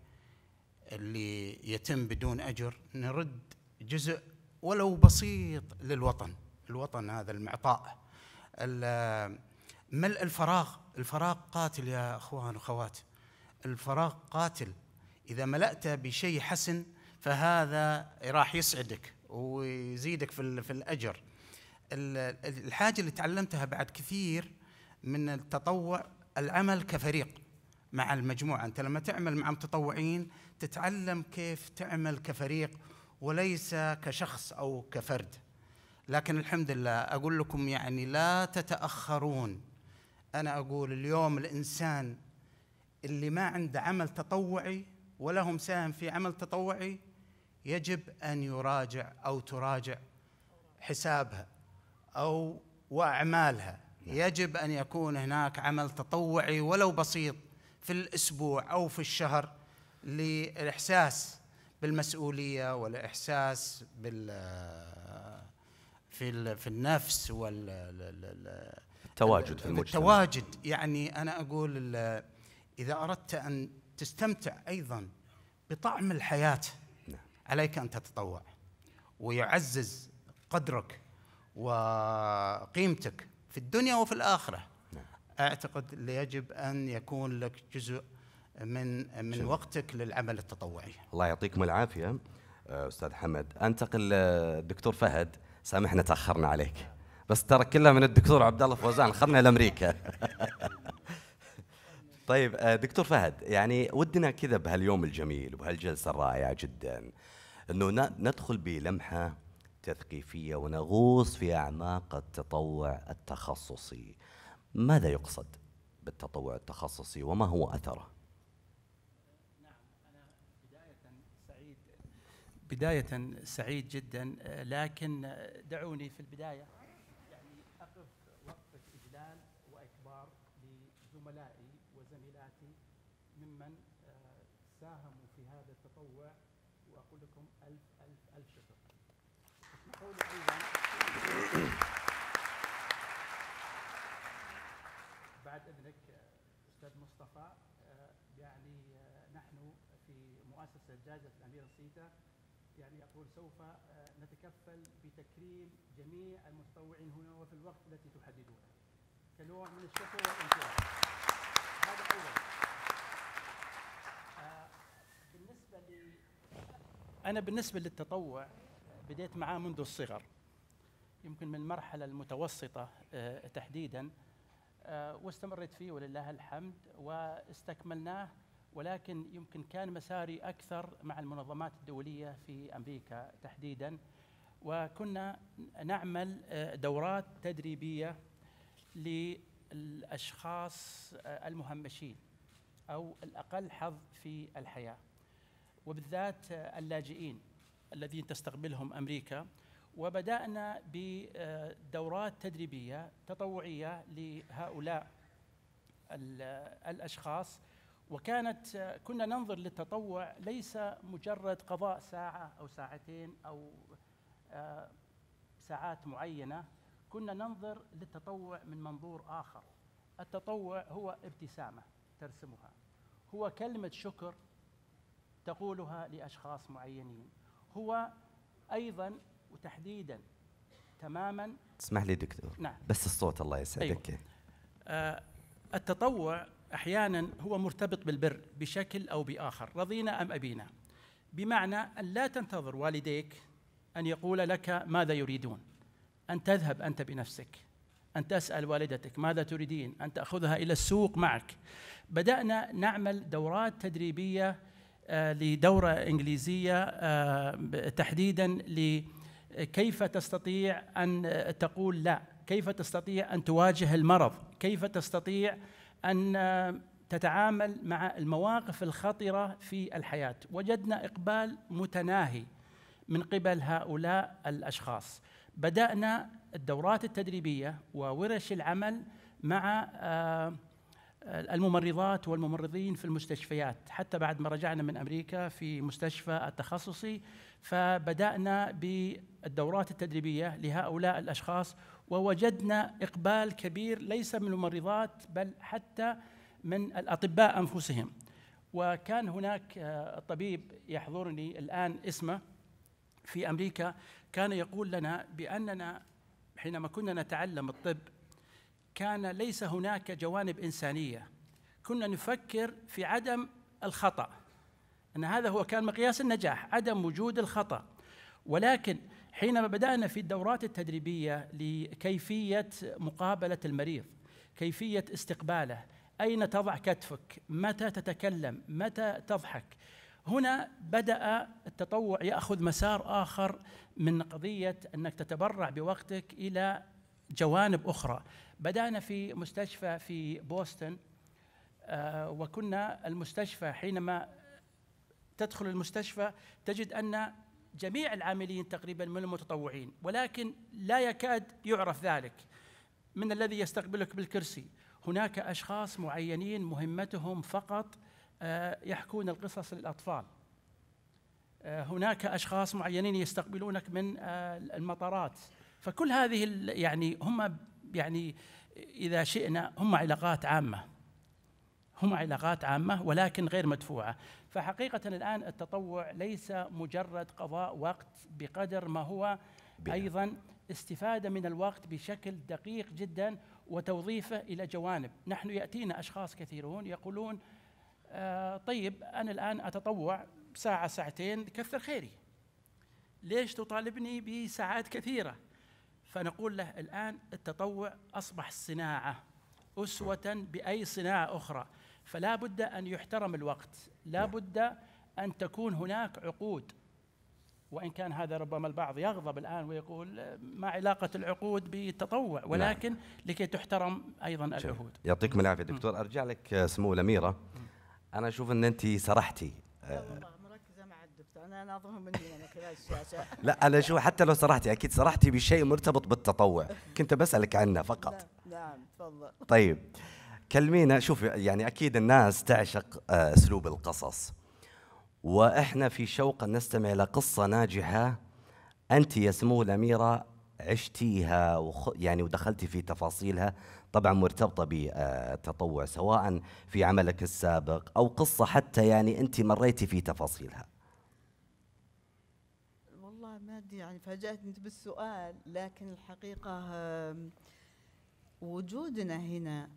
اللي يتم بدون أجر نرد جزء ولو بسيط للوطن، الوطن هذا المعطاء. ال- ملء الفراغ، الفراغ قاتل يا أخوان وأخوات. الفراغ قاتل إذا ملأته بشيء حسن فهذا راح يسعدك ويزيدك في في الأجر ال- الحاجة اللي تعلمتها بعد كثير من التطوع العمل كفريق مع المجموعة. أنت لما تعمل مع متطوعين تتعلم كيف تعمل كفريق وليس كشخص أو كفرد. لكن الحمد لله أقول لكم يعني لا تتأخرون. أنا أقول اليوم الإنسان اللي ما عنده عمل تطوعي ولا هو مساهم في عمل تطوعي يجب أن يراجع أو تراجع حسابها أو واعمالها يجب أن يكون هناك عمل تطوعي ولو بسيط في الأسبوع أو في الشهر للاحساس بالمسؤولية والإحساس بال في في النفس وال التواجد في المجتمع. التواجد يعني أنا أقول ال- إذا أردت أن تستمتع أيضا بطعم الحياة عليك أن تتطوع ويعزز قدرك وقيمتك في الدنيا وفي الآخرة. أعتقد اللي يجب أن يكون لك جزء من من جميل. وقتك للعمل التطوعي. الله يعطيكم العافية. آه، أستاذ حمد. أنتقل آه، الدكتور فهد سامحنا تأخرنا عليك. بس ترى كلها من الدكتور عبد الله فوزان. خذنا لأمريكا. طيب آه، دكتور فهد يعني ودنا كذا بهاليوم الجميل وبهالجلسه الرائعة جدا إنه ندخل بلمحة تثقيفيه ونغوص في أعماق التطوع التخصصي. ماذا يقصد بالتطوع التخصصي وما هو أثره؟ بداية سعيد جدا لكن دعوني في البداية يعني أقف وقفة إجلال وإكبار لزملائي وزميلاتي ممن آه، ساهموا في هذا التطوع وأقول لكم ألف ألف ألف شكر اسمحوا لي أيضا بعد إذنك آه، أستاذ مصطفى آه، يعني آه، نحن في مؤسسة جائزة الأمير السيتا يعني أقول سوف آه، نتكفل بتكريم جميع المتطوعين هنا وفي الوقت التي تحددونه. كنوع من الشكر والامتنان هذا أولا. آه، بالنسبة لي أنا بالنسبة للتطوع بديت معاه منذ الصغر. يمكن من المرحلة المتوسطة آه، تحديدا آه، واستمريت فيه ولله الحمد واستكملناه ولكن يمكن كان مساري أكثر مع المنظمات الدولية في أمريكا تحديدا. وكنا نعمل آه، دورات تدريبية للأشخاص المهمشين أو الأقل حظ في الحياة وبالذات اللاجئين. الذين تستقبلهم أمريكا وبدأنا بدورات تدريبية تطوعية لهؤلاء ال- الأشخاص. وكانت كنا ننظر للتطوع ليس مجرد قضاء ساعة أو ساعتين أو آه، ساعات معينة. كنا ننظر للتطوع من منظور آخر. التطوع هو ابتسامة ترسمها. هو كلمة شكر تقولها لأشخاص معينين. هو أيضا وتحديدا تماما اسمح لي دكتور. نعم. بس الصوت الله يسعدك. أيوة. آه، التطوع أحيانا هو مرتبط بالبر بشكل أو بآخر رضينا أم أبينا. بمعنى أن لا تنتظر والديك أن يقول لك ماذا يريدون. أن تذهب أنت بنفسك. أن تسأل والدتك ماذا تريدين. أن تأخذها إلى السوق معك. بدأنا نعمل دورات تدريبية آه، لدورة إنجليزية آه، تحديدا ل كيف تستطيع أن تقول لا؟ كيف تستطيع أن تواجه المرض؟ كيف تستطيع أن تتعامل مع المواقف الخطرة في الحياة؟ وجدنا إقبال متناهي من قبل هؤلاء الأشخاص. بدأنا الدورات التدريبية وورش العمل مع آه، الممرضات والممرضين في المستشفيات. حتى بعد ما رجعنا من أمريكا في مستشفى التخصصي فبدأنا بالدورات التدريبية لهؤلاء الأشخاص ووجدنا إقبال كبير ليس من الممرضات بل حتى من الأطباء أنفسهم. وكان هناك آه، طبيب يحضرني الآن اسمه في أمريكا كان يقول لنا بأننا حينما كنا نتعلم الطب كان ليس هناك جوانب إنسانية. كنا نفكر في عدم الخطأ أن هذا هو كان مقياس النجاح عدم وجود الخطأ. ولكن حينما بدأنا في الدورات التدريبية لكيفية مقابلة المريض كيفية استقباله أين تضع كتفك؟ متى تتكلم؟ متى تضحك؟ هنا بدأ التطوع يأخذ مسار آخر من قضية أنك تتبرع بوقتك إلى جوانب أخرى. بدأنا في مستشفى في بوسطن آه، وكنا المستشفى حينما تدخل المستشفى تجد أن جميع العاملين تقريبا من المتطوعين ولكن لا يكاد يعرف ذلك. من الذي يستقبلك بالكرسي؟ هناك أشخاص معينين مهمتهم فقط آه، يحكون القصص للأطفال. آه، هناك أشخاص معينين يستقبلونك من المطارات. فكل هذه يعني هم يعني إذا شئنا هم علاقات عامة. هم علاقات عامة ولكن غير مدفوعة. فحقيقة الآن التطوع ليس مجرد قضاء وقت بقدر ما هو أيضا استفادة من الوقت بشكل دقيق جدا وتوظيفه إلى جوانب. نحن يأتينا أشخاص كثيرون يقولون آه طيب أنا الآن أتطوع ساعة ساعتين كثر خيري. ليش تطالبني بساعات كثيرة؟ فنقول له الآن التطوع أصبح صناعة أسوة بأي صناعة أخرى. فلا بد أن يحترم الوقت. لا بد أن تكون هناك عقود. وإن كان هذا ربما البعض يغضب الآن ويقول آه، ما علاقة العقود بالتطوع ولكن لكي تحترم أيضا العهود يعطيكم العافية دكتور. أرجع لك آه، سمو الأميرة. أنا أشوف إن أنت سرحتي آه، مركزه مع الدكتور أنا ناظرهم من هنا من خلال الشاشة. لا أنا شو حتى لو سرحتي أكيد سرحتي بشيء مرتبط بالتطوع. كنت بسألك عنه فقط. نعم تفضل. طيب كلمينا شوف يعني أكيد الناس تعشق آه، أسلوب القصص. وإحنا في شوق ان نستمع إلى قصة ناجحة أنت يا سمو الأميرة عشتيها وخ يعني ودخلتي في تفاصيلها طبعا مرتبطة بالتطوع سواء في عملك السابق أو قصة حتى يعني أنت مريتي في تفاصيلها والله ما ادري يعني فاجأتني بالسؤال لكن الحقيقة آم، وجودنا هنا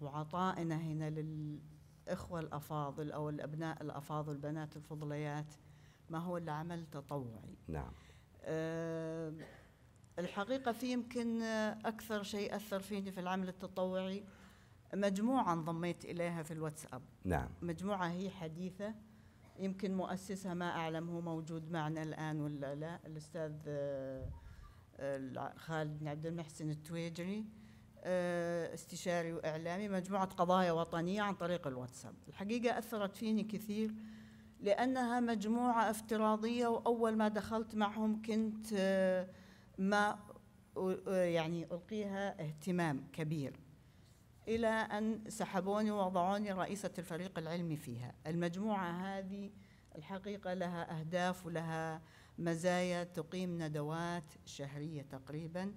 وعطائنا هنا للإخوة الأفاضل أو الأبناء الأفاضل البنات الفضليات ما هو إلا عمل تطوعي. نعم. آم، الحقيقة في يمكن أكثر شيء أثر فيني في العمل التطوعي مجموعة انضميت إليها في الواتساب. نعم. مجموعة هي حديثة يمكن مؤسسها ما أعلم هو موجود معنا الآن ولا لا؟ الأستاذ آه، خالد بن عبد المحسن التويجري آه، استشاري وإعلامي مجموعة قضايا وطنية عن طريق الواتساب. الحقيقة أثرت فيني كثير لأنها مجموعة افتراضية وأول ما دخلت معهم كنت آه، ما يعني ألقيها اهتمام كبير. إلى أن سحبوني ووضعوني رئيسة الفريق العلمي فيها. المجموعة هذه الحقيقة لها أهداف ولها مزايا تقيم ندوات شهرية تقريبا.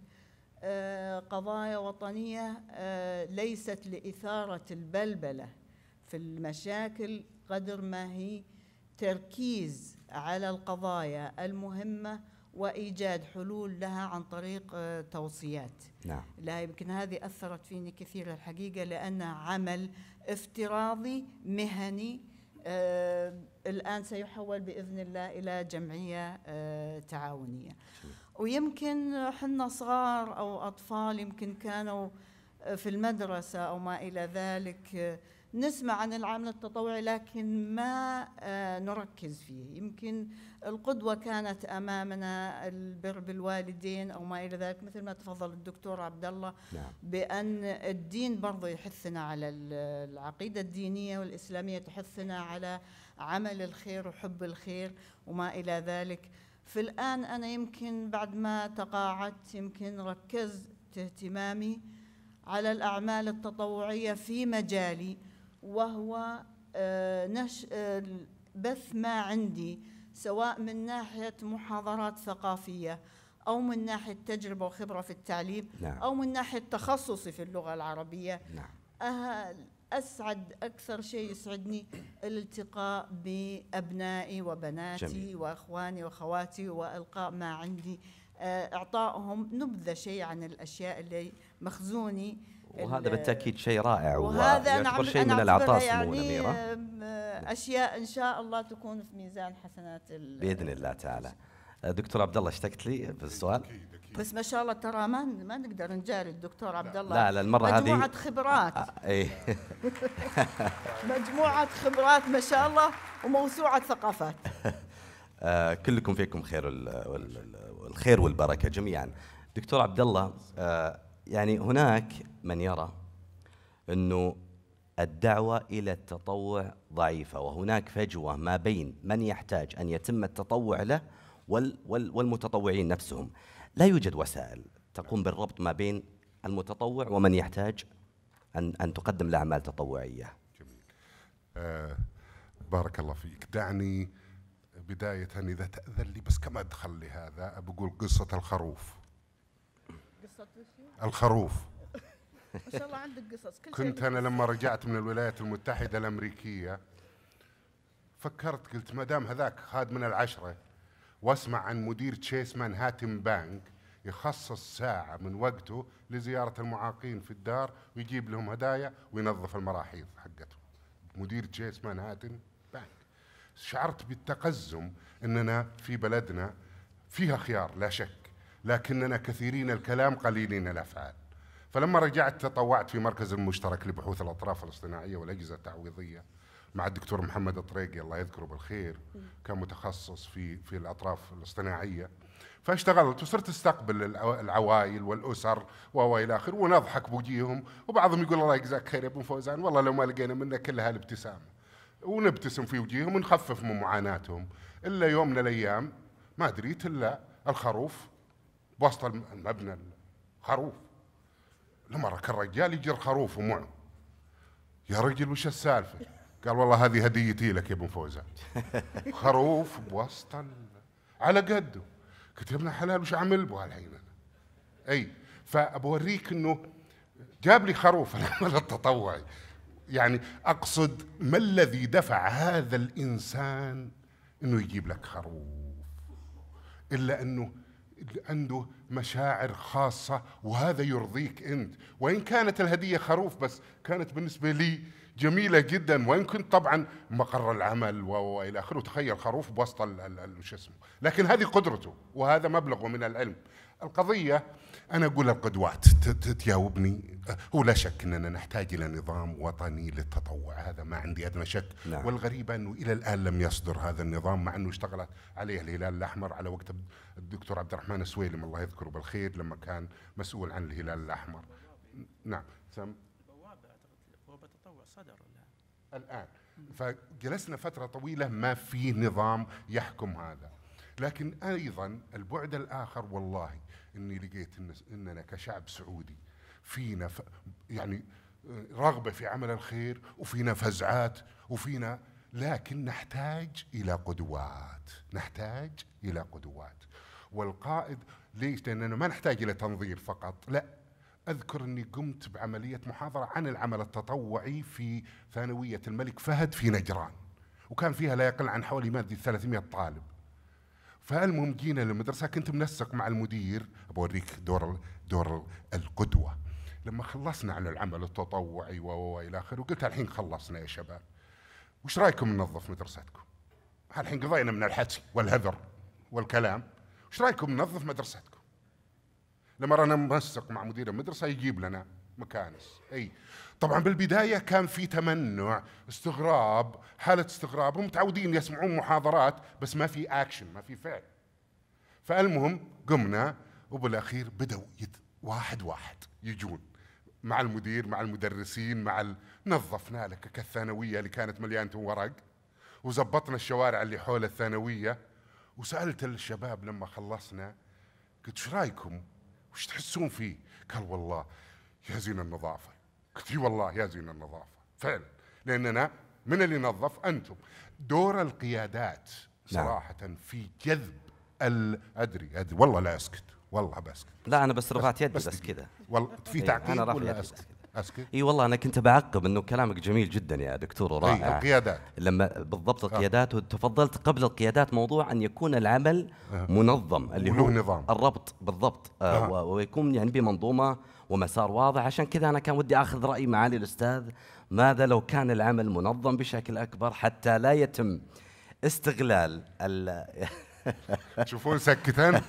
آه، قضايا وطنية آه، ليست لإثارة البلبلة في المشاكل قدر ما هي تركيز على القضايا المهمة وإيجاد حلول لها عن طريق آه، توصيات. نعم. لا يمكن هذه أثرت فيني كثير الحقيقة لأنها عمل افتراضي مهني آه الآن سيحول بإذن الله إلى جمعية آه تعاونية. ويمكن حنا صغار أو أطفال يمكن كانوا آه، في المدرسة أو ما إلى ذلك آه، نسمع عن العمل التطوعي لكن ما آه، نركز فيه. يمكن القدوة كانت أمامنا البر بالوالدين أو ما إلى ذلك مثل ما تفضل الدكتور عبد الله نعم. بأن الدين برضه يحثنا على ال- العقيدة الدينية والإسلامية تحثنا على عمل الخير وحب الخير وما إلى ذلك. في الآن أنا يمكن بعد ما تقاعدت يمكن ركزت اهتمامي على الأعمال التطوعية في مجالي. وهو آه، نش آه، بث ما عندي سواء من ناحية محاضرات ثقافية أو من ناحية تجربة وخبرة في التعليم نعم. أو من ناحية تخصصي في اللغة العربية نعم. أسعد أكثر شيء يسعدني الالتقاء بأبنائي وبناتي جميل. وأخواني وأخواتي وإلقاء ما عندي آه، إعطائهم نبذة شيء عن الأشياء اللي مخزوني وهذا ال- بالتأكيد شيء رائع وهذا أنا ويعتبر عم- شيء من العطاء سمو يعني الأميرة. آه، أشياء إن شاء الله تكون في ميزان حسنات ال- بإذن الله تعالى. آه، دكتور عبد الله اشتقت لي بالسؤال بس ما شاء الله ترى ما ما نقدر نجاري الدكتور عبد الله. لا، لا، المرة هذه- مجموعة خبرات. اي مجموعة خبرات ما شاء الله وموسوعة ثقافات. آه، كلكم فيكم خير وال- وال- والخير والبركة جميعا. دكتور عبد الله آه، يعني هناك من يرى إنه الدعوة إلى التطوع ضعيفة وهناك فجوة ما بين من يحتاج أن يتم التطوع له وال وال والمتطوعين نفسهم. لا يوجد وسائل تقوم بالربط ما بين المتطوع ومن يحتاج أن, أن تقدم له أعمال تطوعية. آه بارك الله فيك. دعني بداية إذا تأذن لي بس كم أدخل لهذا بقول قصة الخروف. الخروف. ما شاء الله عندك قصص. كل كنت أنا لما رجعت من الولايات المتحدة الأمريكية فكرت قلت ما دام هذاك خاد من العشرة وأسمع عن مدير تشيس مانهاتن بانك يخصص ساعة من وقته لزيارة المعاقين في الدار ويجيب لهم هدايا وينظف المراحيض حقتهم مدير تشيس مانهاتن بانك. شعرت بالتقزم إننا في بلدنا فيها خيار لا شك. لكننا كثيرين الكلام قليلين الأفعال. فلما رجعت تطوعت في مركز المشترك لبحوث الأطراف الاصطناعية والأجهزة التعويضية مع الدكتور محمد الطريقي الله يذكره بالخير كان متخصص في في الأطراف الاصطناعية. فاشتغلت وصرت أستقبل العوائل والأسر والى آخره ونضحك بوجيههم وبعضهم يقول الله يجزاك خير يا أبو فوزان والله لو ما لقينا منك إلا هالابتسامة. ونبتسم في وجيههم ونخفف من معاناتهم. إلا يوم من الأيام ما دريت الا الخروف بوسط المبنى الخروف. لما رك الرجال يجي الخروف ومعه. يا رجل وش السالفة؟ قال والله هذه هديتي لك يا ابن فوزان. خروف بوسط ال... على قده. قلت يا ابن حلال وش أعمل به الحين أنا؟ أي فابوريك إنه جاب لي خروف. العمل التطوعي يعني أقصد ما الذي دفع هذا الإنسان إنه يجيب لك خروف؟ إلا إنه عنده مشاعر خاصة وهذا يرضيك أنت. وإن كانت الهدية خروف بس كانت بالنسبة لي جميلة جدا. وإن كنت طبعا مقر العمل وإلى آخره. تخيل خروف بوسط شو اسمه. لكن هذه قدرته وهذا مبلغه من العلم. القضية أنا أقول القدوات. تجاوبني. هو لا شك أننا نحتاج إلى نظام وطني للتطوع هذا ما عندي أدنى شك. نعم. والغريب أنه إلى الآن لم يصدر هذا النظام مع أنه اشتغلت عليه الهلال الأحمر على وقت الدكتور عبد الرحمن السويلم الله يذكره بالخير لما كان مسؤول عن الهلال الأحمر. نعم. سم التطوع صدر الآن. فجلسنا فترة طويلة ما في نظام يحكم هذا. لكن أيضا البعد الآخر والله إني لقيت إن إننا كشعب سعودي فينا ف يعني رغبة في عمل الخير وفينا فزعات وفينا لكن نحتاج إلى قدوات نحتاج إلى قدوات. والقائد ليش؟ لأننا ما نحتاج إلى تنظير فقط لا. أذكر أني قمت بعملية محاضرة عن العمل التطوعي في ثانوية الملك فهد في نجران وكان فيها لا يقل عن حوالي ما 300 طالب. فالمهم جينا للمدرسة كنت منسق مع المدير بوريك دور دور القدوة. لما خلصنا عن العمل التطوعي وإلى آخره قلت الحين خلصنا يا شباب. وش رأيكم ننظف مدرستكم؟ الحين قضينا من الحكي والهذر والكلام. وش رأيكم ننظف مدرستكم؟ لما رانا منسق مع مدير المدرسة يجيب لنا مكانس. أي. طبعا بالبداية كان في تمنع استغراب حالة استغراب هم متعودين يسمعون محاضرات بس ما في اكشن ما في فعل. فالمهم قمنا وبالأخير بدأوا يت... واحد واحد يجون. مع المدير مع المدرسين مع ال... نظفنا لك كالثانوية اللي كانت مليانة ورق وزبطنا الشوارع اللي حول الثانوية وسألت الشباب لما خلصنا قلت إيش رأيكم؟ وش تحسون فيه؟ قال والله يا زين النظافة قلت والله يا زين النظافة فعلا لأننا من اللي نظف أنتم دور القيادات نعم. صراحة في جذب أدري أدري والله لا أسكت والله بسكت لا أنا بس رفعت يدي بس, بس كذا. والله في إيه، تعقيب أنا ولا أسكت؟ أسكت؟ إي والله أنا كنت بعقب إنه كلامك جميل جدا يا دكتور ورائع. إيه القيادات. لما بالضبط القيادات وتفضلت قبل القيادات موضوع أن يكون العمل آه. منظم اللي هو نظام. الربط. بالضبط. آه. آه. ويكون يعني بمنظومة ومسار واضح. عشان كذا أنا كان ودي آخذ رأي معالي الأستاذ. ماذا لو كان العمل منظم بشكل أكبر حتى لا يتم استغلال ال تشوفون سكتان.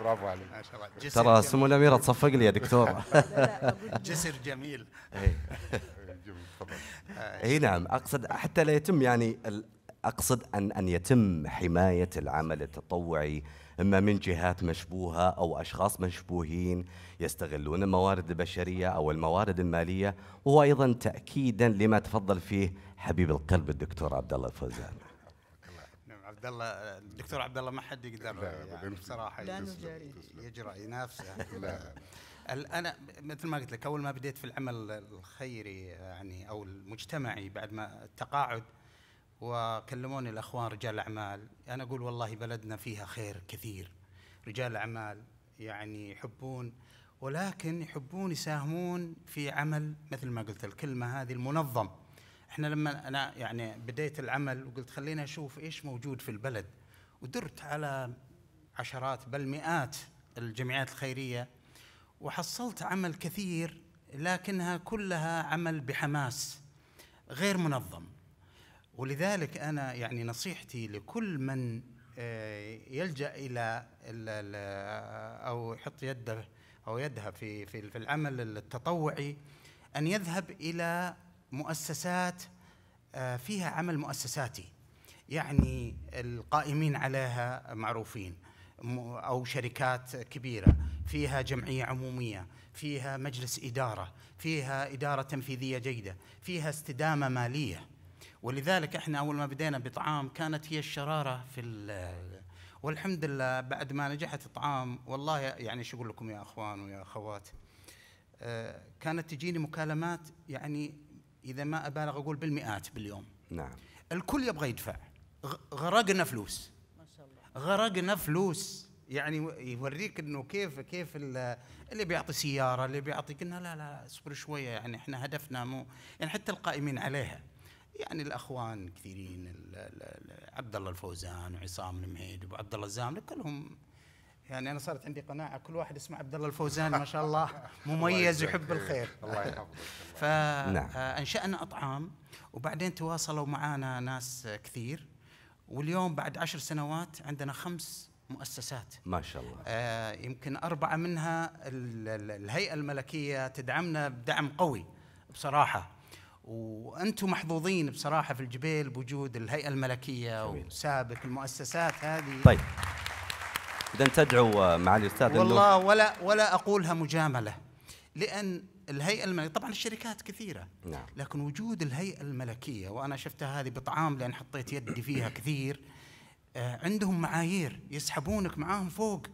برافو عليك. ما شاء الله. جسر ترى. سمو الأميرة تصفق لي يا دكتور. جسر جميل. اي نعم. أقصد حتى لا يتم يعني أقصد ان أن يتم حماية العمل التطوعي أما من جهات مشبوهة أو أشخاص مشبوهين يستغلون الموارد البشرية أو الموارد المالية وهو أيضا تاكيدا لما تفضل فيه حبيب القلب الدكتور عبد الله الفوزان. نعم عبد الله الدكتور عبد الله ما حد يقدر يعني بصراحة. يجرأ ينافسه لا. ال- أنا مثل ما قلت لك أول ما بديت في العمل الخيري يعني أو المجتمعي بعد ما التقاعد وكلموني الأخوان رجال الأعمال. أنا أقول والله بلدنا فيها خير كثير. رجال الأعمال يعني يحبون ولكن يحبون يساهمون في عمل مثل ما قلت الكلمة هذه المنظم. إحنا لما أنا يعني بديت العمل وقلت خليني أشوف إيش موجود في البلد ودرت على عشرات بل مئات الجمعيات الخيرية وحصلت عمل كثير لكنها كلها عمل بحماس غير منظم. ولذلك أنا يعني نصيحتي لكل من آه، يلجأ إلى ال- ال- أو يحط يده أو يدها في في في العمل التطوعي أن يذهب إلى مؤسسات آه، فيها عمل مؤسساتي يعني القائمين عليها معروفين أو شركات كبيرة فيها جمعية عمومية فيها مجلس إدارة فيها إدارة تنفيذية جيدة فيها استدامة مالية. ولذلك إحنا أول ما بدينا بطعام كانت هي الشرارة في ال- والحمد لله بعد ما نجحت طعام والله يعني شو أقول لكم يا أخوان ويا أخوات آه، كانت تجيني مكالمات يعني إذا ما أبالغ أقول بالمئات باليوم. نعم. الكل يبغى يدفع. غرقنا فلوس. ما شاء الله. غرقنا فلوس. يعني يوريك إنه كيف كيف ال- اللي بيعطي سيارة اللي بيعطي قلنا لا لا اصبر شوية يعني إحنا هدفنا مو يعني حتى القائمين عليها. يعني الأخوان كثيرين ال- ال- ال- عبد الله الفوزان وعصام المهيد وابو عبد الله الزامل كلهم. يعني أنا صارت عندي قناعة كل واحد اسمه عبد الله الفوزان ما شاء الله. مميز يجزاك يحب خير. الخير. الله يحفظك. نعم. فانشانا أطعام وبعدين تواصلوا معنا ناس كثير. واليوم بعد عشر سنوات عندنا خمس مؤسسات. ما شاء الله. آه، يمكن أربعة منها ال- ال- الهيئة الملكية تدعمنا بدعم قوي بصراحة. وأنتم محظوظين بصراحة في الجبيل بوجود الهيئة الملكية وسابق المؤسسات هذه. طيب. إذا تدعو آه، معالي الأستاذ إنه- والله ولا ولا أقولها مجاملة لأن الهيئة الملكية طبعا الشركات كثيرة نعم. لكن وجود الهيئة الملكية وأنا شفتها هذه بإطعام لأن حطيت يدي فيها كثير آه، عندهم معايير يسحبونك معاهم فوق.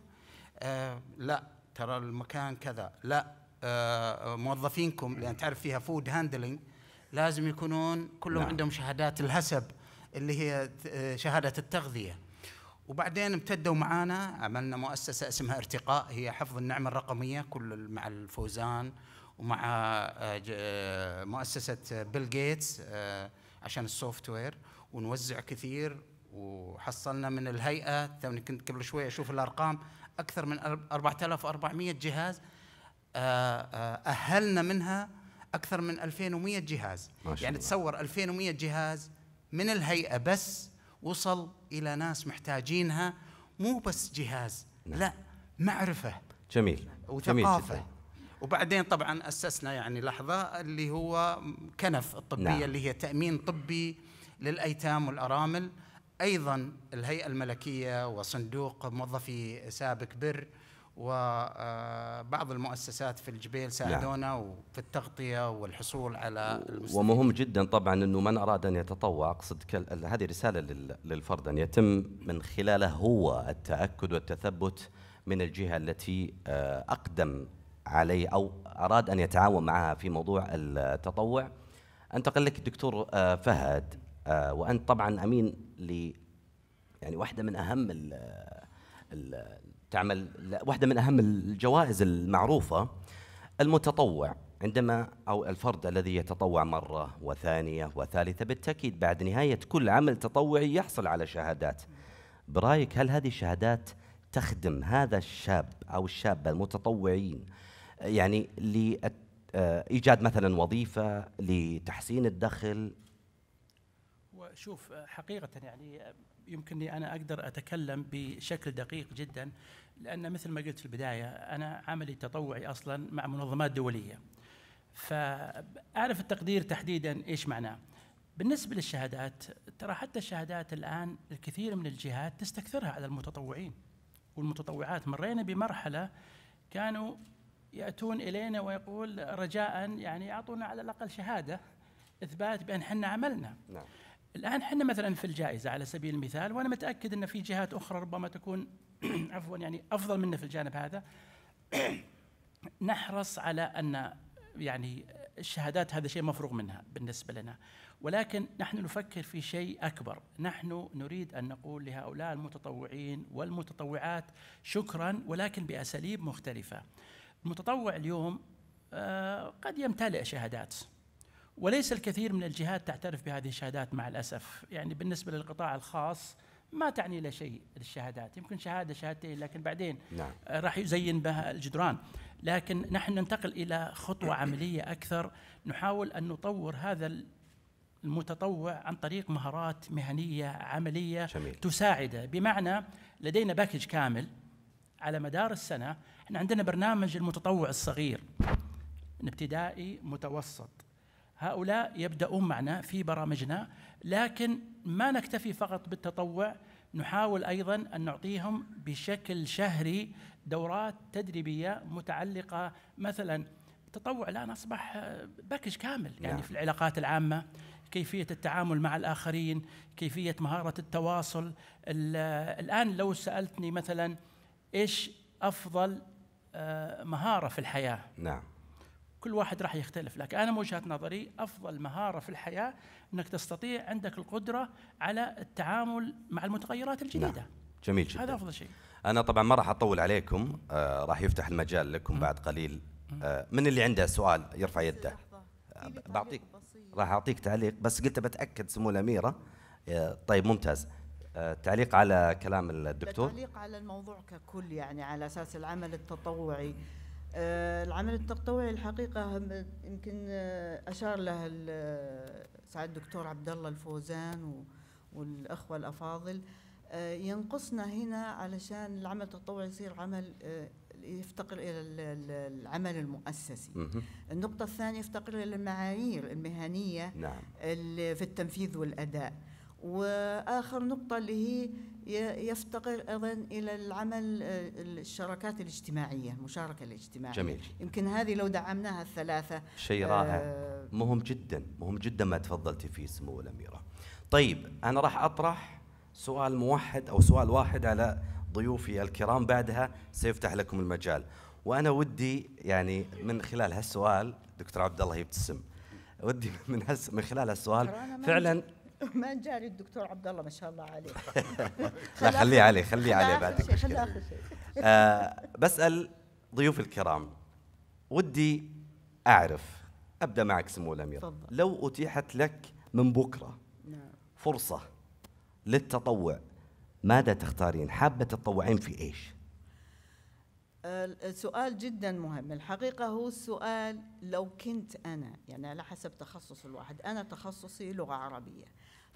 آه، لا ترى المكان كذا. لا آه، موظفينكم لأن تعرف فيها food handling لازم يكونون كلهم نعم. عندهم شهادات ال HACCP اللي هي آه، شهادة التغذية وبعدين امتدوا معانا عملنا مؤسسة اسمها ارتقاء هي حفظ النعمة الرقمية كل مع الفوزان ومع آه، آه، مؤسسة بيل جيتس عشان ال software ونوزع كثير وحصلنا من الهيئة توني كنت قبل شوي أشوف الأرقام أكثر من أرب- 4400 جهاز أهلنا منها أكثر من 2100 جهاز يعني. تصور 2100 جهاز من الهيئة بس وصل إلى ناس محتاجينها مو بس جهاز لا معرفة جميل جدا وبعدين طبعا أسسنا يعني لحظة اللي هو كنف الطبية نعم. نعم. اللي هي تأمين طبي للأيتام والأرامل أيضا الهيئة الملكية وصندوق موظفي سابق بر وبعض المؤسسات في الجبيل ساعدونا وفي التغطية والحصول على المستفيدين. ومهم جدا طبعا إنه من أراد أن يتطوع أقصد هذه رسالة لل- للفرد أن يتم من خلاله هو التأكد والتثبت من الجهة التي آه، أقدم عليه أو أراد أن يتعاون معها في موضوع التطوع. أنتقل لك الدكتور آه، فهد آه، وأنت طبعا أمين ل يعني واحدة من أهم ال ال تعمل لا، واحدة من أهم الجوائز المعروفة المتطوع عندما أو الفرد الذي يتطوع مرة وثانية وثالثة بالتأكيد بعد نهاية كل عمل تطوعي يحصل على شهادات. برأيك هل هذه الشهادات تخدم هذا الشاب أو الشابة المتطوعين يعني لايجاد مثلا وظيفة لتحسين الدخل؟ وشوف حقيقة يعني يمكنني أنا أقدر أتكلم بشكل دقيق جدا. لأن مثل ما قلت في البداية أنا عملي تطوعي أصلا مع منظمات دولية. فأعرف التقدير تحديدا إيش معناه. بالنسبة للشهادات ترى حتى الشهادات الآن الكثير من الجهات تستكثرها على المتطوعين والمتطوعات. مرينا بمرحلة كانوا يأتون إلينا ويقول رجاء يعني أعطونا على الأقل شهادة إثبات بأن حنا عملنا. نعم. الآن حنا مثلا في الجائزة على سبيل المثال وأنا متأكد أن في جهات أخرى ربما تكون عفوا يعني أفضل منا في الجانب هذا. نحرص على أن يعني الشهادات هذا شيء مفروغ منها بالنسبة لنا. ولكن نحن نفكر في شيء أكبر. نحن نريد أن نقول لهؤلاء المتطوعين والمتطوعات شكرا ولكن بأساليب مختلفة. المتطوع اليوم آه، قد يمتلئ شهادات وليس الكثير من الجهات تعترف بهذه الشهادات مع الأسف. يعني بالنسبة للقطاع الخاص ما تعني له شيء الشهادات يمكن شهادة شهادتين لكن بعدين نعم. آه، راح يزين بها الجدران. لكن نحن ننتقل إلى خطوة عملية أكثر. نحاول أن نطور هذا المتطوع عن طريق مهارات مهنية عملية جميل. تساعده. بمعنى لدينا باكج كامل على مدار السنة. إحنا عندنا برنامج المتطوع الصغير ابتدائي متوسط. هؤلاء يبدأون معنا في برامجنا لكن ما نكتفي فقط بالتطوع نحاول أيضا أن نعطيهم بشكل شهري دورات تدريبية متعلقة. مثلا التطوع الآن أصبح باكج كامل يعني نعم. في العلاقات العامة كيفية التعامل مع الآخرين كيفية مهارة التواصل. ال- الآن لو سألتني مثلا إيش أفضل آه، مهارة في الحياة؟ نعم. كل واحد راح يختلف لكن أنا من وجهة نظري أفضل مهارة في الحياة أنك تستطيع عندك القدرة على التعامل مع المتغيرات الجديدة. نعم. جميل جدا. هذا أفضل شيء. أنا طبعا ما راح أطول عليكم آه راح يفتح المجال لكم بعد قليل. آه من اللي عنده سؤال يرفع يده؟ آه، بعطيك راح أعطيك تعليق بس قلت بتأكد سمو الأميرة. آه طيب ممتاز. آه تعليق على كلام الدكتور. التعليق على الموضوع ككل يعني على أساس العمل التطوعي. آه، العمل التطوعي الحقيقة هم- يمكن آه، أشار له ال- سعد الدكتور عبد الله الفوزان و- والأخوة الأفاضل. آه، ينقصنا هنا علشان العمل التطوعي يصير عمل آه، يفتقر ال- العمل المؤسسي. مهم. النقطة الثانية يفتقر إلى المعايير المهنية نعم. في التنفيذ والأداء. وآخر نقطة اللي هي يفتقر أيضا إلى العمل آه، الشراكات الاجتماعية المشاركه الاجتماعية. جميل. يمكن هذه لو دعمناها الثلاثة شيء رائع. آه، مهم جدا مهم جدا ما تفضلتي فيه سمو الأميرة. طيب أنا راح أطرح سؤال موحد أو سؤال واحد على ضيوفي الكرام بعدها سيفتح لكم المجال. وأنا ودي يعني من خلال هالسؤال دكتور عبد الله يبتسم ودي من من خلال هالسؤال فعلا ما نجاري الدكتور عبد الله ما شاء الله عليه. لا خليه عليه خليه عليه آخر بعد شيء، خليه آخر شيء. آه بسأل ضيوف الكرام ودي أعرف أبدأ معك سمو الأمير. تفضل. لو أتيحت لك من بكرة نعم. فرصة للتطوع ماذا تختارين؟ حابة تتطوعين في إيش؟ السؤال جدا مهم. الحقيقة هو السؤال لو كنت أنا يعني على حسب تخصص الواحد أنا تخصصي لغة عربية.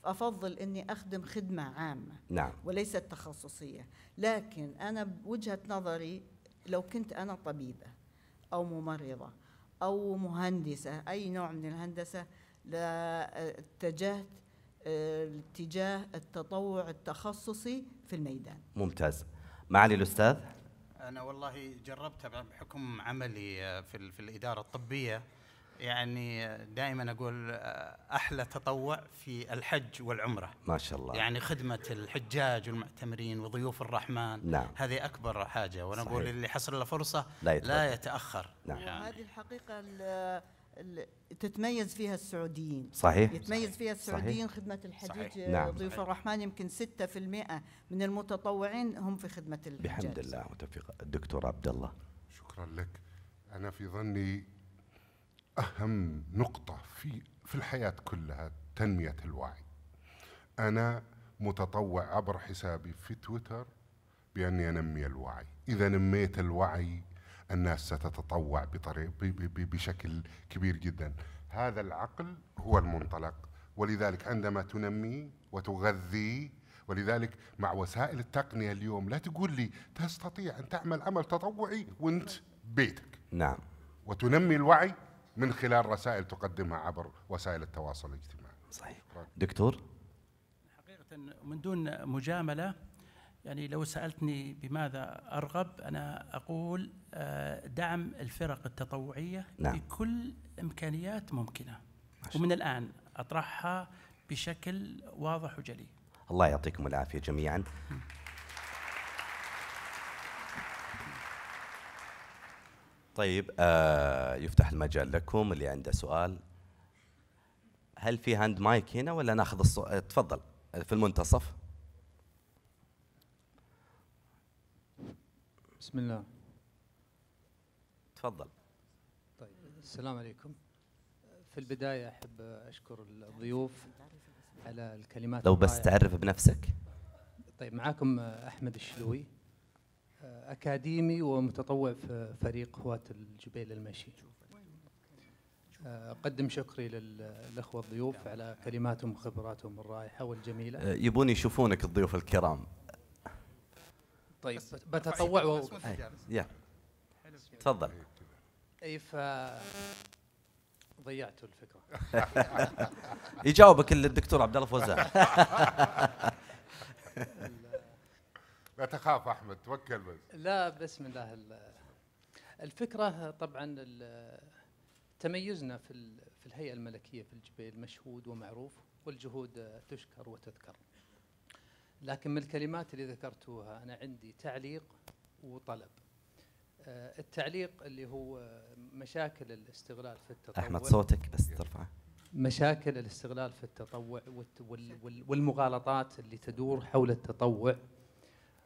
أفضل أني أخدم خدمة عامة نعم. وليست تخصصية. لكن أنا بوجهة نظري لو كنت أنا طبيبة أو ممرضة أو مهندسة أي نوع من الهندسة لاتجهت اتجاه التطوع التخصصي في الميدان. ممتاز. معالي الأستاذ؟ أنا والله جربتها بحكم عملي آه، في في الإدارة الطبية. يعني دائما أقول آه، أحلى تطوع في الحج والعمرة ما شاء الله يعني خدمة الحجاج والمعتمرين وضيوف الرحمن نعم. هذه أكبر حاجة وأنا أقول صحيح. اللي حصل له فرصة لا يتردد. لا يتأخر نعم. يعني وهذه الحقيقة ال- ال- تتميز فيها السعوديين صحيح. يتميز فيها صحيح. السعوديين خدمة الحجيج صحيح. آه، نعم. ضيوف الرحمن يمكن 6% من المتطوعين هم في خدمة الحجاج بحمد الله وتوفيق الدكتور عبد الله شكرا لك أنا في ظني أهم نقطة في في الحياة كلها تنمية الوعي. أنا متطوع عبر حسابي في تويتر بأني أنمي الوعي. إذا نميت الوعي الناس ستتطوع بطريق بشكل كبير جدا. هذا العقل هو المنطلق. ولذلك عندما تنميه وتغذيه ولذلك مع وسائل التقنية اليوم لا تقول لي تستطيع أن تعمل عمل تطوعي وأنت بيتك. نعم. وتنمي الوعي من خلال رسائل تقدمها عبر وسائل التواصل الاجتماعي. صحيح. دكتور؟ حقيقة من دون مجاملة يعني لو سألتني بماذا أرغب أنا أقول آه، دعم الفرق التطوعية نعم. بكل إمكانيات ممكنة. ومن الآن أطرحها بشكل واضح وجلي. الله يعطيكم العافية جميعا. طيب آه يفتح المجال لكم اللي عنده سؤال. هل في هاند مايك هنا ولا ناخذ الصوت تفضل في المنتصف. بسم الله. تفضل. طيب السلام عليكم. في البداية أحب أشكر الضيوف على الكلمات لو بس. تعرف بنفسك. طيب معاكم أحمد الشلوي. أكاديمي ومتطوع في فريق هواة الجبيل المشي. أقدم شكري للأخوة الضيوف على كلماتهم وخبراتهم الرائعة والجميلة. آه، يبون يشوفونك الضيوف الكرام. طيب بتطوع و... يا. تفضل. اي ف ضيعتوا الفكرة؟ يجاوبك الدكتور عبد الله فوزان. لا تخاف أحمد توكل بس. لا بسم الله ال- الفكرة طبعا تميزنا في ال- في الهيئة الملكية في الجبيل مشهود ومعروف والجهود تشكر وتذكر. لكن من الكلمات اللي ذكرتوها أنا عندي تعليق وطلب. آه، التعليق اللي هو مشاكل الاستغلال في التطوع. أحمد صوتك بس ترفعه مشاكل الاستغلال في التطوع والمغالطات اللي تدور حول التطوع.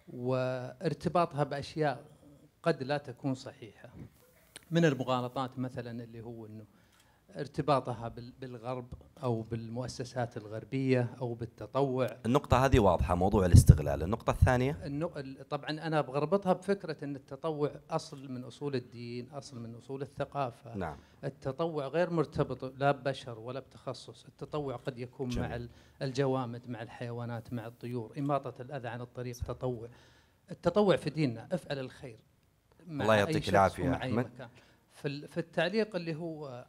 وارتباطها بأشياء قد لا تكون صحيحة. من المغالطات مثلا اللي هو إنه ارتباطها بال- بالغرب أو بالمؤسسات الغربية أو بالتطوع النقطة هذه واضحة موضوع الاستغلال النقطة الثانية النق- ال- طبعا أنا بربطها بفكرة إن التطوع أصل من أصول الدين، أصل من أصول الثقافة. نعم. التطوع غير مرتبط لا ببشر ولا بتخصص، التطوع قد يكون جميل. مع ال- الجوامد، مع الحيوانات، مع الطيور، إماطة الأذى عن الطريق تطوع. التطوع في ديننا افعل الخير. مع الله يعطيك شخص العافية يا ومع أي أحمد. مكان. في ال- في التعليق اللي هو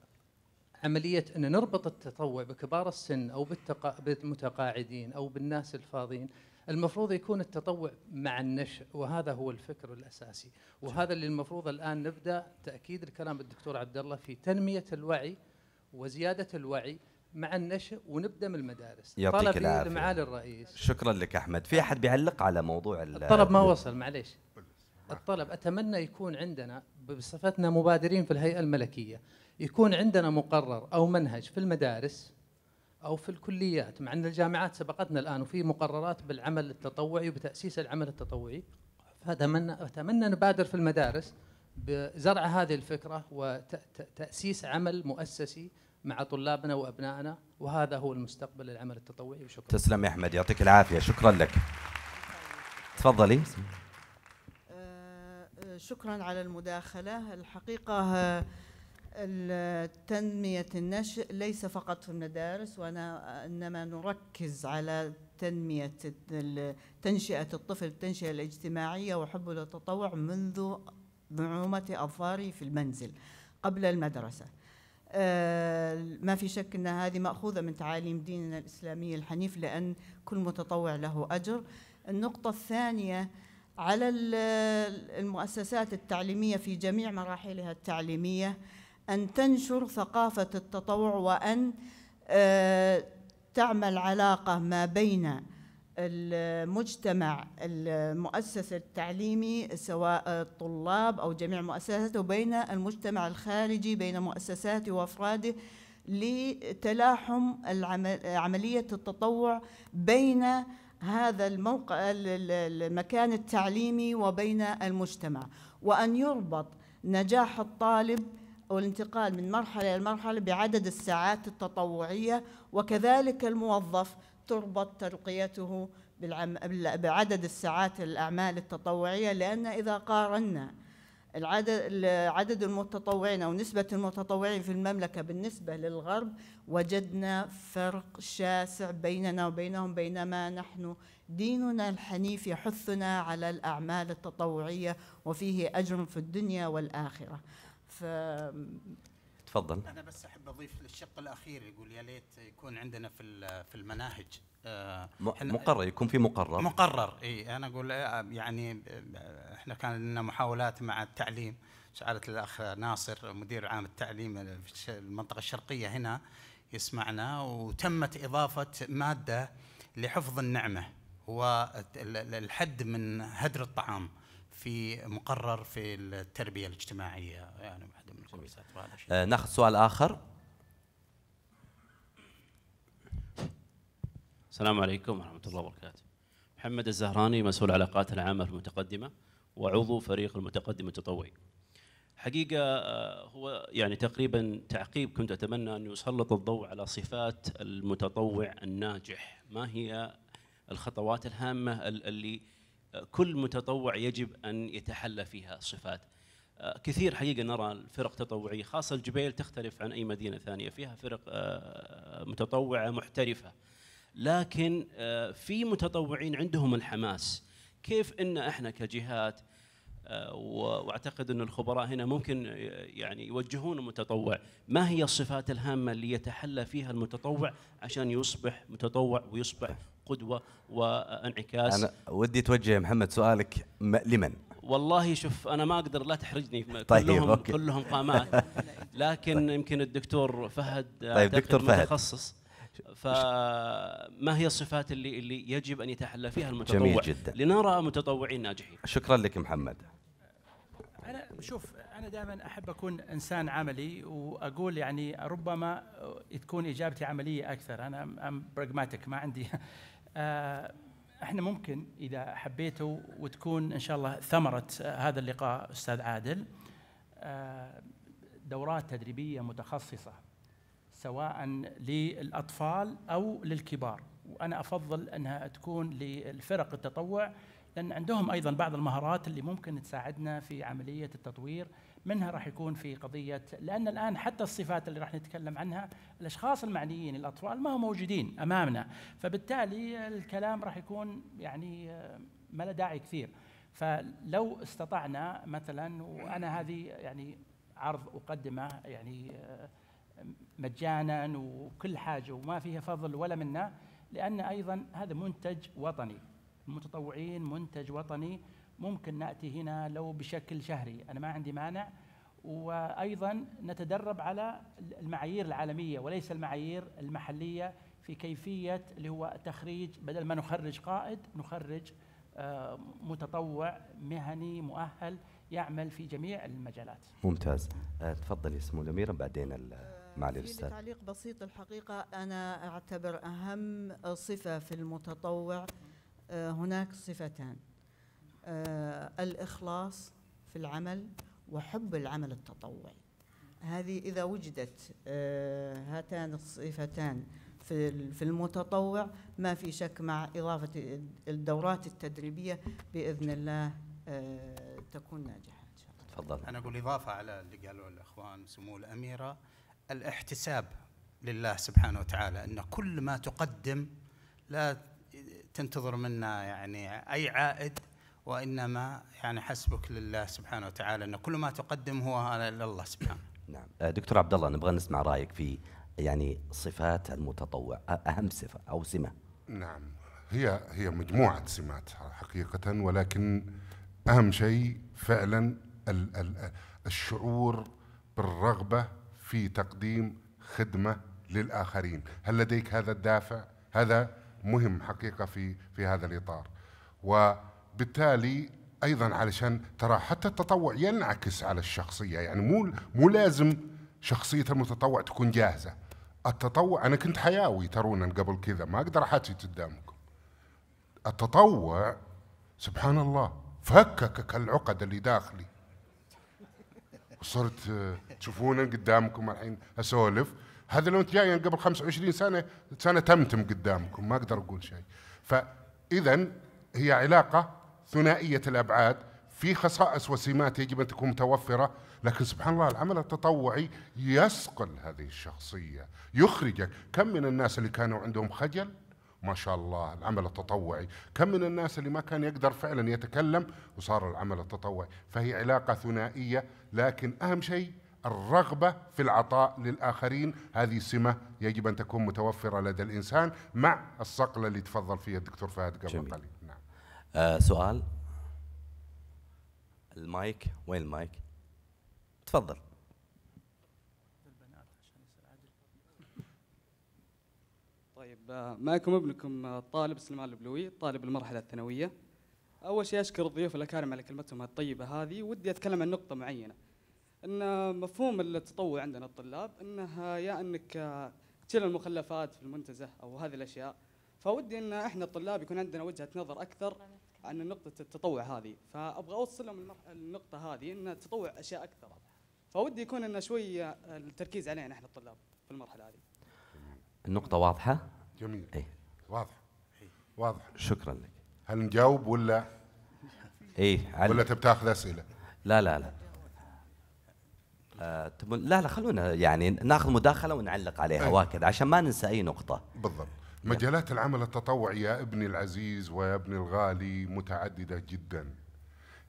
عملية أن نربط التطوع بكبار السن أو بالتقا... بالمتقاعدين أو بالناس الفاضيين. المفروض يكون التطوع مع النشء وهذا هو الفكر الأساسي. وهذا اللي المفروض الآن نبدأ تأكيد الكلام الدكتور عبد الله في تنمية الوعي وزيادة الوعي مع النشء ونبدأ من المدارس. يعطيك طلبي العافية. لمعالي الرئيس. شكرا لك أحمد. في أحد بيعلق على موضوع ال- الطلب ما وصل معليش. الطلب أتمنى يكون عندنا بصفتنا مبادرين في الهيئة الملكية. يكون عندنا مقرر أو منهج في المدارس أو في الكليات مع أن الجامعات سبقتنا الآن وفي مقررات بالعمل التطوعي وبتأسيس العمل التطوعي. فاتمنى أتمنى نبادر في المدارس بزرع هذه الفكرة وتأسيس عمل مؤسسي مع طلابنا وأبنائنا وهذا هو المستقبل للعمل التطوعي وشكرا. تسلم يا أحمد يعطيك العافية شكرا لك. تفضلي. آه، شكرا على المداخلة. الحقيقة آه، ال- تنمية النشء ليس فقط في المدارس وأنا إنما نركز على تنمية تنشئة الطفل التنشئة الاجتماعية وحبه للتطوع منذ نعومة أظفاره في المنزل قبل المدرسة. آه، ما في شك أن هذه مأخوذة من تعاليم ديننا الإسلامي الحنيف لأن كل متطوع له أجر. النقطة الثانية على ال- المؤسسات التعليمية في جميع مراحلها التعليمية أن تنشر ثقافة التطوع وأن آه، تعمل علاقة ما بين المجتمع المؤسس التعليمي سواء الطلاب أو جميع مؤسساته وبين المجتمع الخارجي بين مؤسساته وأفراده لتلاحم عملية التطوع بين هذا الموقع ال- ال- المكان التعليمي وبين المجتمع وأن يربط نجاح الطالب أو الانتقال من مرحلة إلى مرحلة بعدد الساعات التطوعية وكذلك الموظف تربط ترقيته بعدد الساعات الأعمال التطوعية لأن إذا قارنا العدد عدد المتطوعين أو نسبة المتطوعين في المملكة بالنسبة للغرب وجدنا فرق شاسع بيننا وبينهم بينما نحن ديننا الحنيف يحثنا على الأعمال التطوعية وفيه أجر في الدنيا والآخرة. ف تفضل. أنا بس أحب أضيف للشق الأخير يقول يا ليت يكون عندنا في ال- في المناهج. آه، مقرر يكون في مقرر. مقرر إي أنا أقول آه، يعني آه، إحنا كان لنا محاولات مع التعليم. سعاده الأخ ناصر مدير عام التعليم في المنطقة الشرقية هنا يسمعنا وتمت إضافة مادة لحفظ النعمة. هو ال- ال- الحد من هدر الطعام. في مقرر في التربية الاجتماعية يعني واحدة من الكورسات آه ناخذ سؤال آخر السلام عليكم ورحمة الله وبركاته. محمد الزهراني مسؤول العلاقات العامة في المتقدمة وعضو فريق المتقدم التطوعي. حقيقة آه، هو يعني تقريبا تعقيب كنت أتمنى أن يسلط الضوء على صفات المتطوع الناجح، ما هي الخطوات الهامة ال- اللي كل متطوع يجب أن يتحلى فيها صفات. آه، كثير حقيقة نرى الفرق تطوعية خاصة الجبيل تختلف عن أي مدينة ثانية فيها فرق آه، متطوعة محترفة. لكن آه، في متطوعين عندهم الحماس. كيف إن إحنا كجهات وأعتقد إن الخبراء هنا ممكن يعني يوجهون المتطوع. ما هي الصفات الهامة اللي يتحلى فيها المتطوع عشان يصبح متطوع ويصبح قدوة وانعكاس. أنا ودي توجه يا محمد سؤالك لمن؟ والله شوف أنا ما أقدر لا تحرجني طيب، كلهم أوكي. كلهم قامات. لكن يمكن الدكتور فهد طيب، دكتور فهد. متخصص. فما هي الصفات اللي اللي يجب أن يتحلى فيها المتطوع؟ جميل جدا. لنرى متطوعين ناجحين. شكرا لك محمد. أنا شوف أنا دائما أحب أكون إنسان عملي وأقول يعني ربما تكون إجابتي عملية أكثر. أنا أم براغماتيك ما عندي إحنا ممكن إذا حبيتوا وتكون إن شاء الله ثمرة هذا اللقاء أستاذ عادل. آه، دورات تدريبية متخصصة سواء للأطفال أو للكبار. وأنا أفضل إنها تكون للفرق التطوع لأن عندهم أيضا بعض المهارات اللي ممكن تساعدنا في عملية التطوير. منها راح يكون في قضية لأن الآن حتى الصفات اللي راح نتكلم عنها الأشخاص المعنيين الأطفال ما هم موجودين أمامنا. فبالتالي الكلام راح يكون يعني آه، ما له داعي كثير. فلو استطعنا مثلا وأنا هذه يعني عرض أقدمه يعني آه، مجانا وكل حاجة وما فيها فضل ولا منا لأن أيضا هذا منتج وطني. المتطوعين منتج وطني ممكن نأتي هنا لو بشكل شهري. أنا ما عندي مانع. وأيضا نتدرب على المعايير العالمية وليس المعايير المحلية في كيفية اللي هو تخريج بدل ما نخرج قائد نخرج آه، متطوع مهني مؤهل يعمل في جميع المجالات. ممتاز. آه تفضل يا سمو الاميره بعدين ال- معالي الأستاذ. تعليق بسيط الحقيقة أنا أعتبر أهم صفة في المتطوع آه، هناك صفتان. آه، الإخلاص في العمل وحب العمل التطوعي. هذه إذا وجدت آه، هاتان الصفتان في في المتطوع ما في شك مع إضافة الدورات التدريبية بإذن الله آه، تكون ناجحة إن شاء الله. تفضل. أنا أقول إضافة على اللي قالوا الأخوان سمو الأميرة الاحتساب لله سبحانه وتعالى أن كل ما تقدم لا تنتظر منا يعني أي عائد وإنما يعني حسبك لله سبحانه وتعالى أن كل ما تقدم هو لله سبحانه. نعم. آه دكتور عبد الله نبغى نسمع رأيك في يعني صفات المتطوع أهم صفة أو سمة. نعم. هي هي مجموعة سمات حقيقة ولكن أهم شيء فعلا ال ال الشعور بالرغبة في تقديم خدمة للآخرين. هل لديك هذا الدافع؟ هذا مهم حقيقة في في هذا الإطار. وبالتالي أيضا علشان ترى حتى التطوع ينعكس على الشخصية يعني مو مو لازم شخصية المتطوع تكون جاهزة. التطوع أنا كنت حياوي ترونا قبل كذا ما أقدر أحكي قدامكم. التطوع سبحان الله فكك العقد اللي داخلي. صرت آه، تشوفونا قدامكم الحين أسولف. هذا لو أنت جاي قبل 25 سنة سنة تمتم قدامكم ما أقدر أقول شيء. فاذا هي علاقة ثنائية الأبعاد في خصائص وسمات يجب أن تكون متوفرة لكن سبحان الله العمل التطوعي يصقل هذه الشخصية يخرجك. كم من الناس اللي كانوا عندهم خجل؟ ما شاء الله العمل التطوعي. كم من الناس اللي ما كان يقدر فعلا يتكلم وصار العمل التطوعي. فهي علاقة ثنائية لكن أهم شيء الرغبة في العطاء للآخرين. هذه سمة يجب أن تكون متوفرة لدى الإنسان مع الصقلة اللي تفضل فيها الدكتور فهد قبل. قليل. آه سؤال. المايك وين المايك؟ تفضل. طيب آه، معكم ابنكم آه، الطالب سليمان البلوي طالب المرحلة الثانوية. أول شيء أشكر الضيوف الأكارم على كلمتهم الطيبة هذه. ودي أتكلم عن نقطة معينة. أن مفهوم التطوع عندنا الطلاب أنها يا آه، تشيل المخلفات في المنتزه أو هذه الأشياء. فودي أن إحنا الطلاب يكون عندنا وجهة نظر أكثر عن نقطة التطوع هذه. فأبغى أوصل لهم المرح- النقطة هذه أن التطوع أشياء أكثر. فودي يكون أن شوي آه، التركيز علينا إحنا الطلاب في المرحلة هذه. النقطة واضحة؟ جميل. إي. واضح. واضح. شكرا لك. هل نجاوب ولا؟ إي ولا تبي تاخذ أسئلة؟ لا لا لا. آه تبون لا لا خلونا يعني ناخذ مداخلة ونعلق عليها أي. واكد عشان ما ننسى أي نقطة. بالضبط. مجالات العمل التطوعي يا ابني العزيز ويا ابني الغالي متعددة جدا.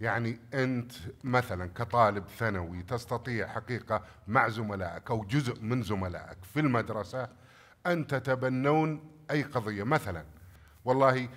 يعني أنت مثلا كطالب ثانوي تستطيع حقيقة مع زملائك أو جزء من زملائك في المدرسة أن تتبنون أي قضية؟ مثلا والله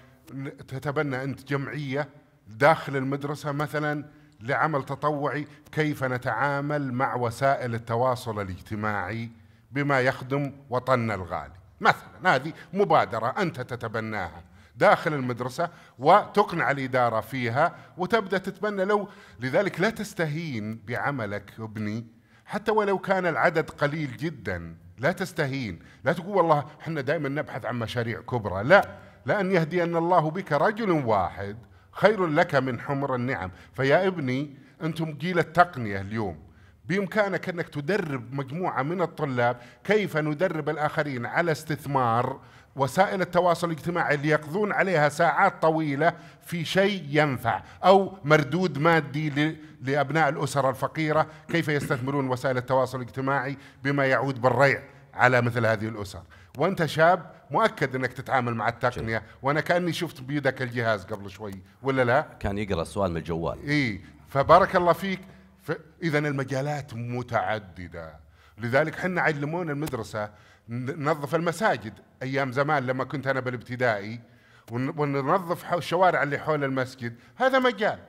تتبنى أنت جمعية داخل المدرسة مثلا لعمل تطوعي كيف نتعامل مع وسائل التواصل الاجتماعي بما يخدم وطننا الغالي؟ مثلا هذه مبادرة أنت تتبناها داخل المدرسة وتقنع الإدارة فيها وتبدأ تتبنى. لو لذلك لا تستهين بعملك ابني. حتى ولو كان العدد قليل جدا لا تستهين. لا تقول والله إحنا دائما نبحث عن مشاريع كبرى. لا لأن يهدي أن الله بك رجل واحد خير لك من حمر النعم. فيا ابني أنتم جيل التقنية اليوم. بإمكانك أنك تدرب مجموعة من الطلاب كيف ندرب الآخرين على استثمار وسائل التواصل الاجتماعي اللي يقضون عليها ساعات طويلة في شيء ينفع أو مردود مادي لأبناء الأسر الفقيرة كيف يستثمرون وسائل التواصل الاجتماعي بما يعود بالريع على مثل هذه الأسر. وأنت شاب مؤكد أنك تتعامل مع التقنية. وأنا كأني شفت بيدك الجهاز قبل شوي ولا لا؟ كان يقرأ السؤال من الجوال. اي فبارك الله فيك. اذا المجالات متعددة. لذلك حنا علمونا المدرسة ننظف المساجد أيام زمان لما كنت أنا بالابتدائي ون- وننظف الشوارع اللي حول المسجد. هذا مجال.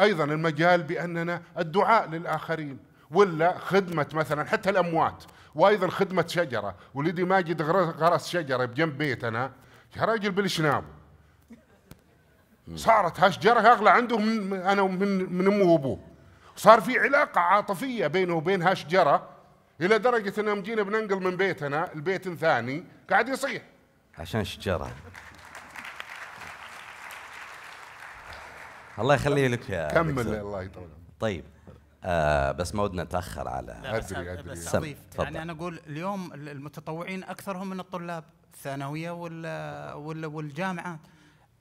أيضا المجال بأننا الدعاء للآخرين ولا خدمة مثلا حتى الأموات وأيضا خدمة شجرة. ولدي ماجد غرس شجرة بجنب بيتنا. يا راجل بالشناب صارت هالشجرة أغلى عنده من من- من أمه وأبوه. صار في علاقة عاطفية بينه وبين هالشجرة إلى درجة أنهم جينا بننقل من بيتنا البيت ثاني قاعد يصيح عشان شجرة الله يخلي لك يا كمل. الله يطول عمرك. طيب آه بس ما ودنا نتأخر على لا بس, بس. يعني أنا أقول اليوم ال- المتطوعين أكثرهم من الطلاب الثانوية وال وال والجامعات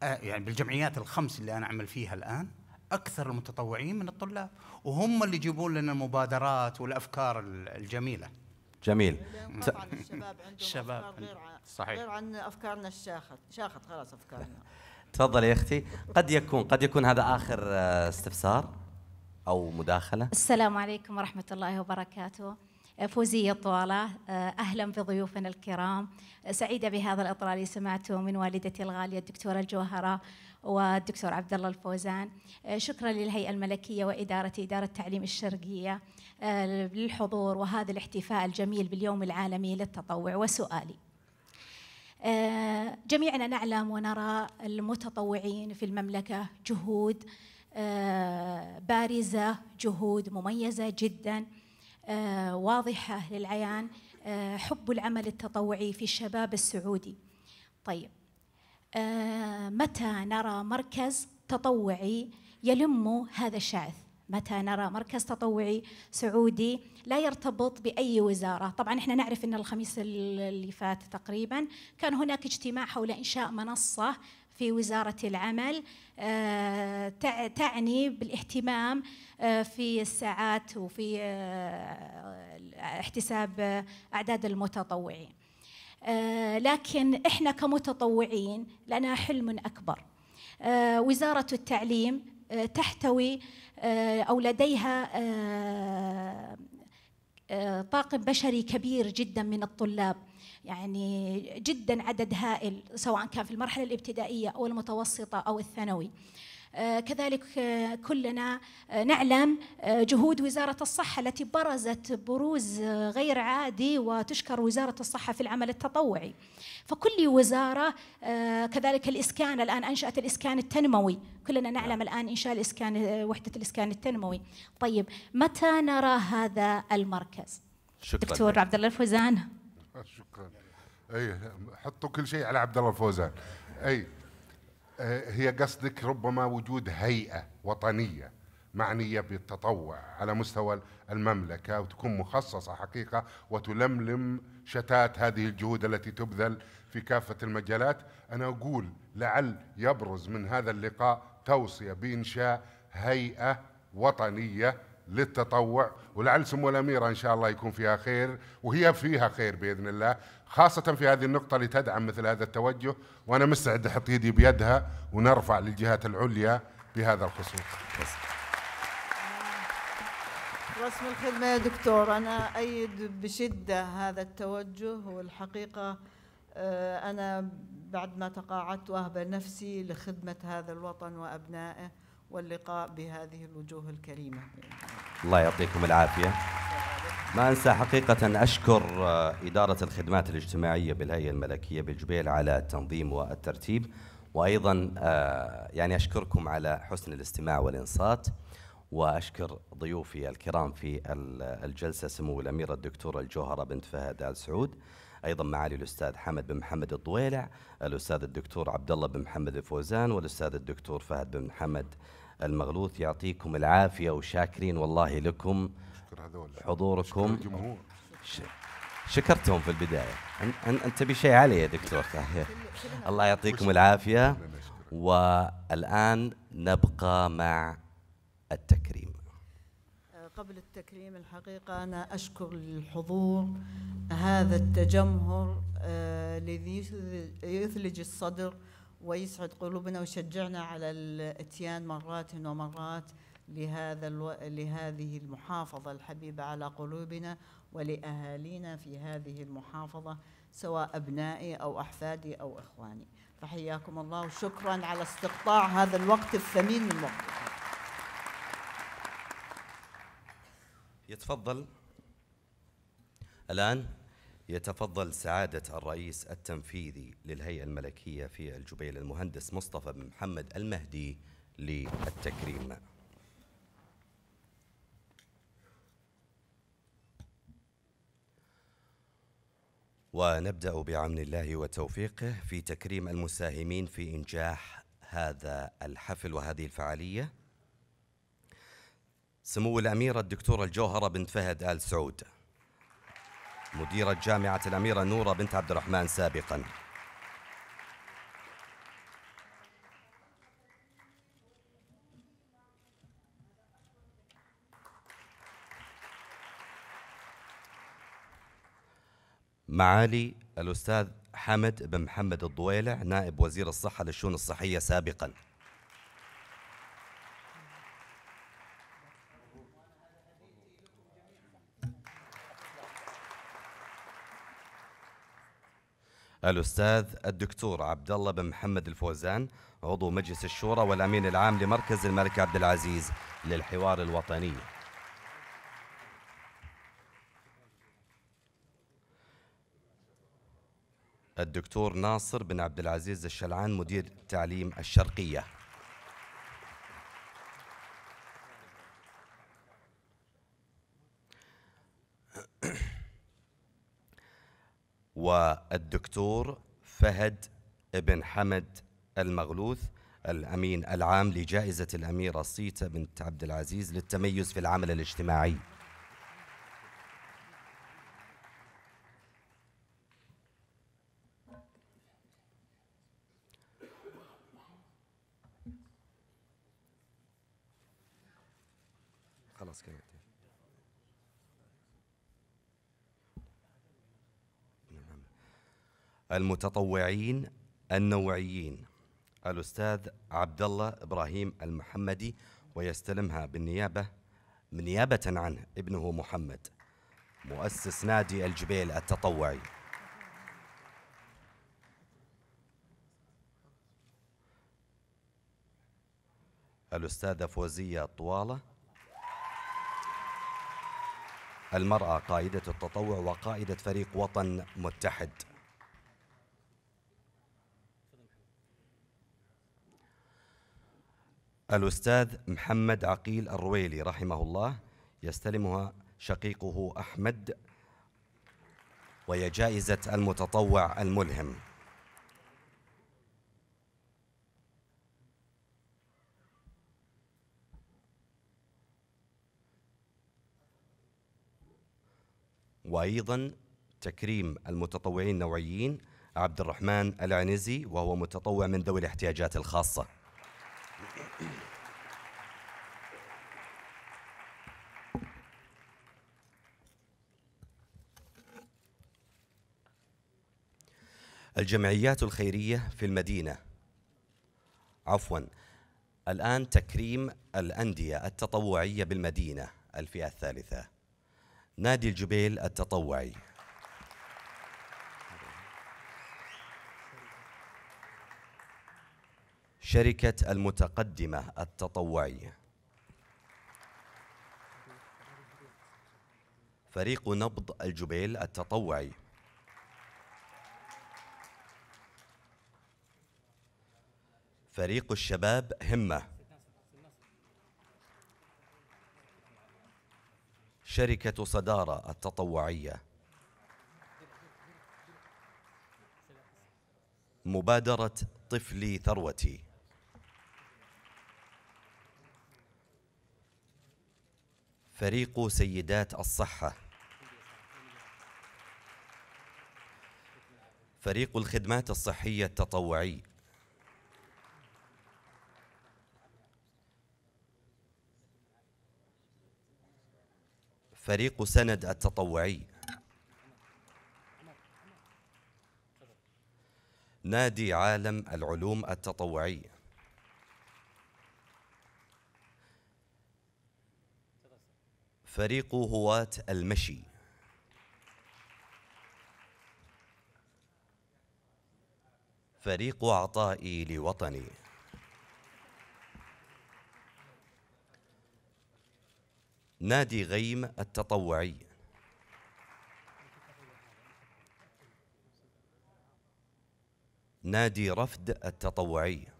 آه، يعني بالجمعيات الخمس اللي أنا أعمل فيها الآن أكثر المتطوعين من الطلاب وهم اللي يجيبون لنا المبادرات والأفكار ال- الجميلة. جميل. الشباب عندهم الشباب أفكار غير عن صحيح. غير عن أفكارنا الشاخت شاخت خلاص أفكارنا. تفضل يا أختي. قد يكون قد يكون هذا آخر آه، استفسار أو مداخلة؟ السلام عليكم ورحمة الله وبركاته. فوزية طوالة أهلا بضيوفنا الكرام. سعيدة بهذا الإطلال اللي سمعته من والدتي الغالية الدكتورة الجوهرة. والدكتور عبد الله الفوزان شكرا للهيئة الملكية وإدارة إدارة التعليم الشرقية للحضور وهذا الاحتفاء الجميل باليوم العالمي للتطوع. وسؤالي آه، جميعنا نعلم ونرى المتطوعين في المملكة جهود آه، بارزة جهود مميزة جدا آه، واضحة للعيان آه، حب العمل التطوعي في الشباب السعودي. طيب آه، متى نرى مركز تطوعي يلم هذا الشعث؟ متى نرى مركز تطوعي سعودي لا يرتبط بأي وزارة؟ طبعا إحنا نعرف أن الخميس اللي فات تقريبا كان هناك اجتماع حول إنشاء منصة في وزارة العمل آه، تع- تعني بالاهتمام آه، في الساعات وفي آه، احتساب آه، أعداد المتطوعين. آه، لكن إحنا كمتطوعين لنا حلم أكبر. آه، وزارة التعليم آه، تحتوي آه، أو لديها آه، آه، طاقم بشري كبير جدا من الطلاب. يعني جدا عدد هائل سواء كان في المرحلة الابتدائية أو المتوسطة أو الثانوي. آه، كذلك آه، كلنا آه، نعلم جهود وزارة الصحة التي برزت بروز غير عادي وتشكر وزارة الصحة في العمل التطوعي. فكل وزارة كذلك الإسكان الآن أنشأت الإسكان التنموي. كلنا نعلم الآن إنشاء الإسكان وحدة الإسكان التنموي. طيب متى نرى هذا المركز؟ شكرا. دكتور عبد الله الفوزان. شكرا. أي حطوا كل شيء على عبد الله الفوزان. أي. آه، هي قصدك ربما وجود هيئة وطنية معنية بالتطوع على مستوى المملكة وتكون مخصصة حقيقة وتلملم شتات هذه الجهود التي تبذل في كافة المجالات. أنا أقول لعل يبرز من هذا اللقاء توصية بإنشاء هيئة وطنية للتطوع ولعل سمو الأميرة إن شاء الله يكون فيها خير وهي فيها خير بإذن الله. خاصة في هذه النقطة لتدعم مثل هذا التوجه وأنا مستعد أحط يدي بيدها ونرفع للجهات العليا بهذا الخصوص رسم الخدمة يا دكتور أنا أيد بشدة هذا التوجه والحقيقة آه، أنا بعد ما تقاعدت وأهب نفسي لخدمة هذا الوطن وأبنائه واللقاء بهذه الوجوه الكريمة. الله يعطيكم العافية. ما أنسى حقيقة أشكر آه، إدارة الخدمات الاجتماعية بالهيئة الملكية بالجبيل على التنظيم والترتيب. وأيضا آه، يعني أشكركم على حسن الاستماع والإنصات. وأشكر ضيوفي الكرام في الجلسة سمو الأميرة الدكتورة الجوهرة بنت فهد آل سعود. أيضا معالي الاستاذ حمد بن محمد الضويلع الاستاذ الدكتور عبد الله بن محمد الفوزان والاستاذ الدكتور فهد بن محمد المغلوث. يعطيكم العافية وشاكرين والله لكم. حضوركم. شكرتهم في البداية. أنت تبي شيء علي يا دكتور؟ الله يعطيكم العافية. والآن نبقى مع التكريم. قبل التكريم الحقيقة أنا أشكر الحضور. هذا التجمهر آه، الذي يثلج الصدر ويسعد قلوبنا ويشجعنا على الإتيان مرات ومرات. لهذا ألو... لهذه المحافظة الحبيبة على قلوبنا ولأهالينا في هذه المحافظة سواء أبنائي أو أحفادي أو إخواني. فحياكم الله وشكرا على استقطاع هذا الوقت الثمين من وقتكم يتفضل. الآن يتفضل سعادة الرئيس التنفيذي للهيئة الملكية في الجبيل المهندس مصطفى بن محمد المهدي للتكريم. ونبدأ بعون الله وتوفيقه في تكريم المساهمين في إنجاح هذا الحفل وهذه الفعالية. سمو الأميرة الدكتورة الجوهرة بنت فهد آل سعود. مديرة جامعة الأميرة نورة بنت عبد الرحمن سابقا. معالي الأستاذ حمد بن محمد الضويلع نائب وزير الصحة للشؤون الصحية سابقا. الأستاذ الدكتور عبد الله بن محمد الفوزان عضو مجلس الشورى والأمين العام لمركز الملك عبد العزيز للحوار الوطني. الدكتور ناصر بن عبد العزيز الشلعان مدير تعليم الشرقية. والدكتور فهد بن حمد المغلوث الأمين العام لجائزة الأميرة صيتا بنت عبد العزيز للتميز في العمل الاجتماعي خلاص كده المتطوعين النوعيين. الأستاذ عبد الله إبراهيم المحمدي ويستلمها بالنيابة نيابة عنه ابنه محمد مؤسس نادي الجبيل التطوعي. الأستاذة فوزية طوالة. المرأة قائدة التطوع وقائدة فريق وطن متحد. الأستاذ محمد عقيل الرويلي رحمه الله يستلمها شقيقه أحمد وهي جائزة المتطوع الملهم. وأيضا تكريم المتطوعين النوعيين عبد الرحمن العنزي وهو متطوع من ذوي الاحتياجات الخاصة. الجمعيات الخيرية في المدينة. عفوا الآن تكريم الأندية التطوعية بالمدينة الفئة الثالثة. نادي الجبيل التطوعي. شركة المتقدمة التطوعية فريق نبض الجبيل التطوعي. فريق الشباب همة. شركة صدارة التطوعية. مبادرة طفلي ثروتي. فريق سيدات الصحة. فريق الخدمات الصحية التطوعي. فريق سند التطوعي. نادي عالم العلوم التطوعي. فريق هواة المشي. فريق عطائي لوطني. نادي غيم التطوعي. نادي رفد التطوعي.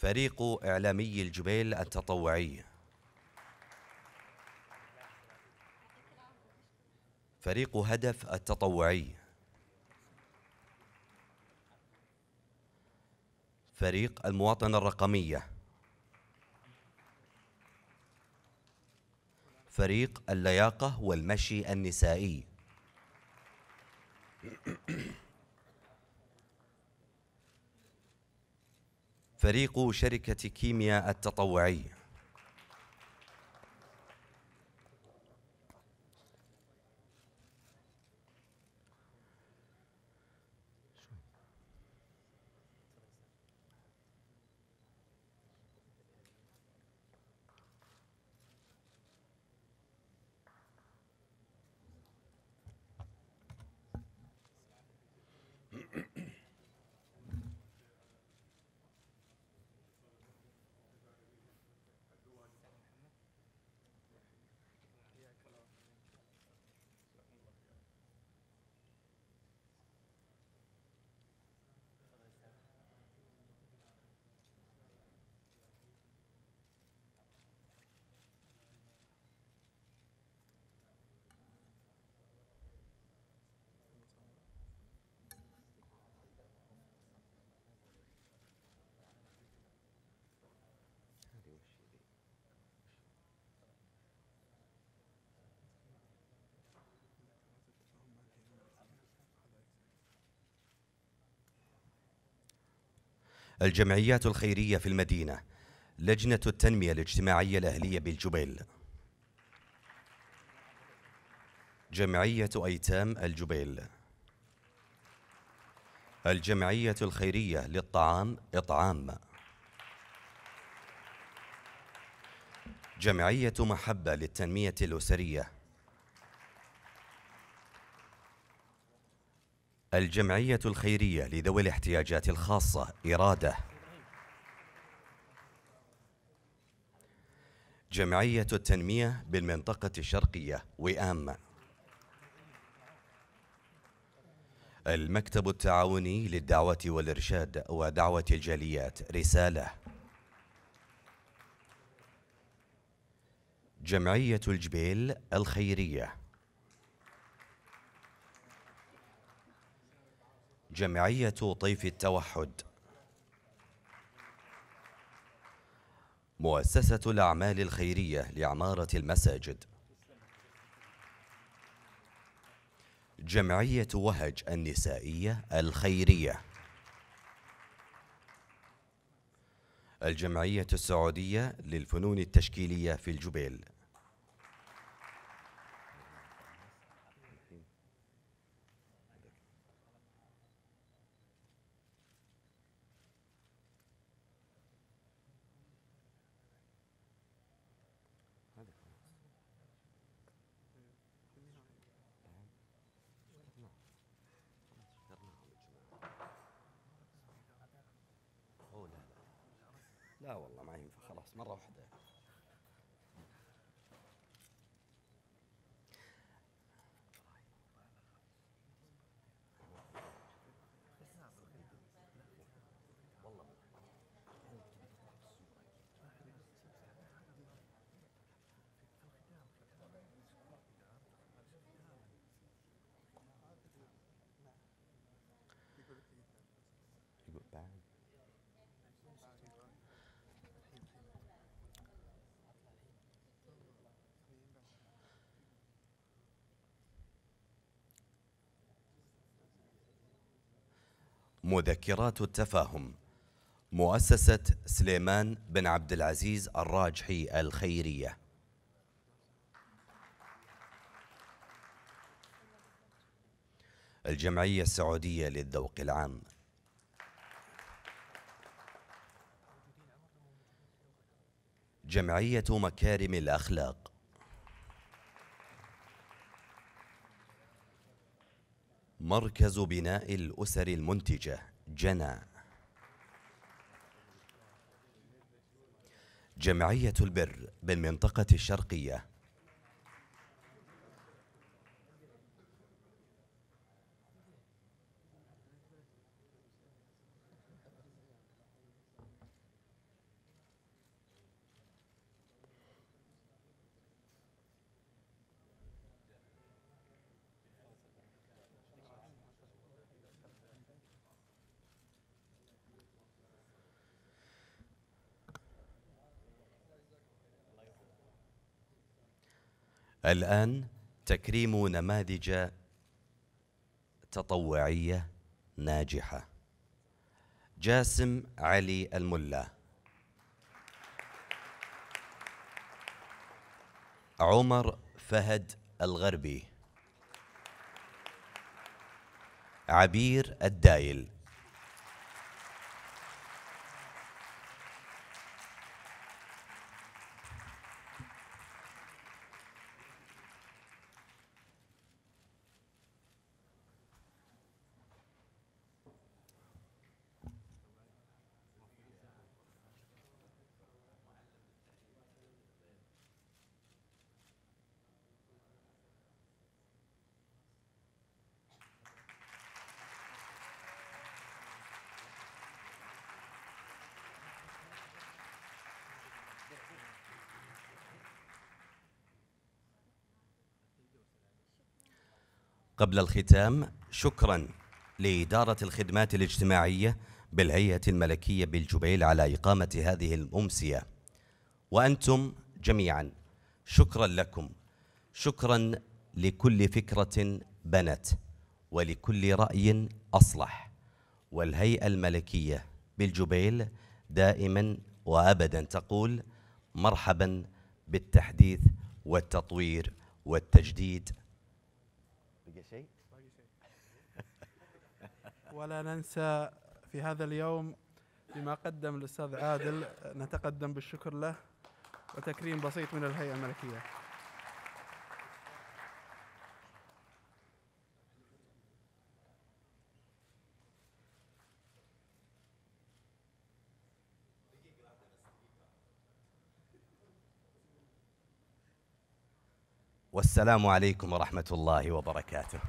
فريق إعلامي الجبيل التطوعي. فريق هدف التطوعي. فريق المواطنة الرقمية. فريق اللياقة والمشي النسائي. فريق شركة كيمياء التطوعي. الجمعيات الخيرية في المدينة لجنة التنمية الاجتماعية الأهلية بالجبيل. جمعية أيتام الجبيل. الجمعية الخيرية للطعام إطعام. جمعية محبة للتنمية الأسرية. الجمعية الخيرية لذوي الاحتياجات الخاصة. إرادة. جمعية التنمية بالمنطقة الشرقية وئام. المكتب التعاوني للدعوة والإرشاد ودعوة الجاليات. رسالة. جمعية الجبيل الخيرية. جمعية طيف التوحد. مؤسسة الأعمال الخيرية لعمارة المساجد. جمعية وهج النسائية الخيرية. الجمعية السعودية للفنون التشكيلية في الجبيل لا والله ما ينفع خلاص مرة واحدة يقول بعد مذكرات التفاهم. مؤسسة سليمان بن عبد العزيز الراجحي الخيرية. الجمعية السعودية للذوق العام. جمعية مكارم الأخلاق. مركز بناء الأسر المنتجة جنى جمعية البر بالمنطقة الشرقية. الآن تكريم نماذج تطوعية ناجحة. جاسم علي الملا. عمر فهد الغربي. عبير الدايل. قبل الختام شكرا لإدارة الخدمات الاجتماعية بالهيئة الملكية بالجبيل على إقامة هذه الأمسية وأنتم جميعا شكرا لكم. شكرا لكل فكرة بنت ولكل رأي أصلح. والهيئة الملكية بالجبيل دائما وأبدا تقول مرحبا بالتحديث والتطوير والتجديد بقى شيء ولا ننسى في هذا اليوم بما قدم الأستاذ عادل نتقدم بالشكر له وتكريم بسيط من الهيئة الملكية. والسلام عليكم ورحمة الله وبركاته.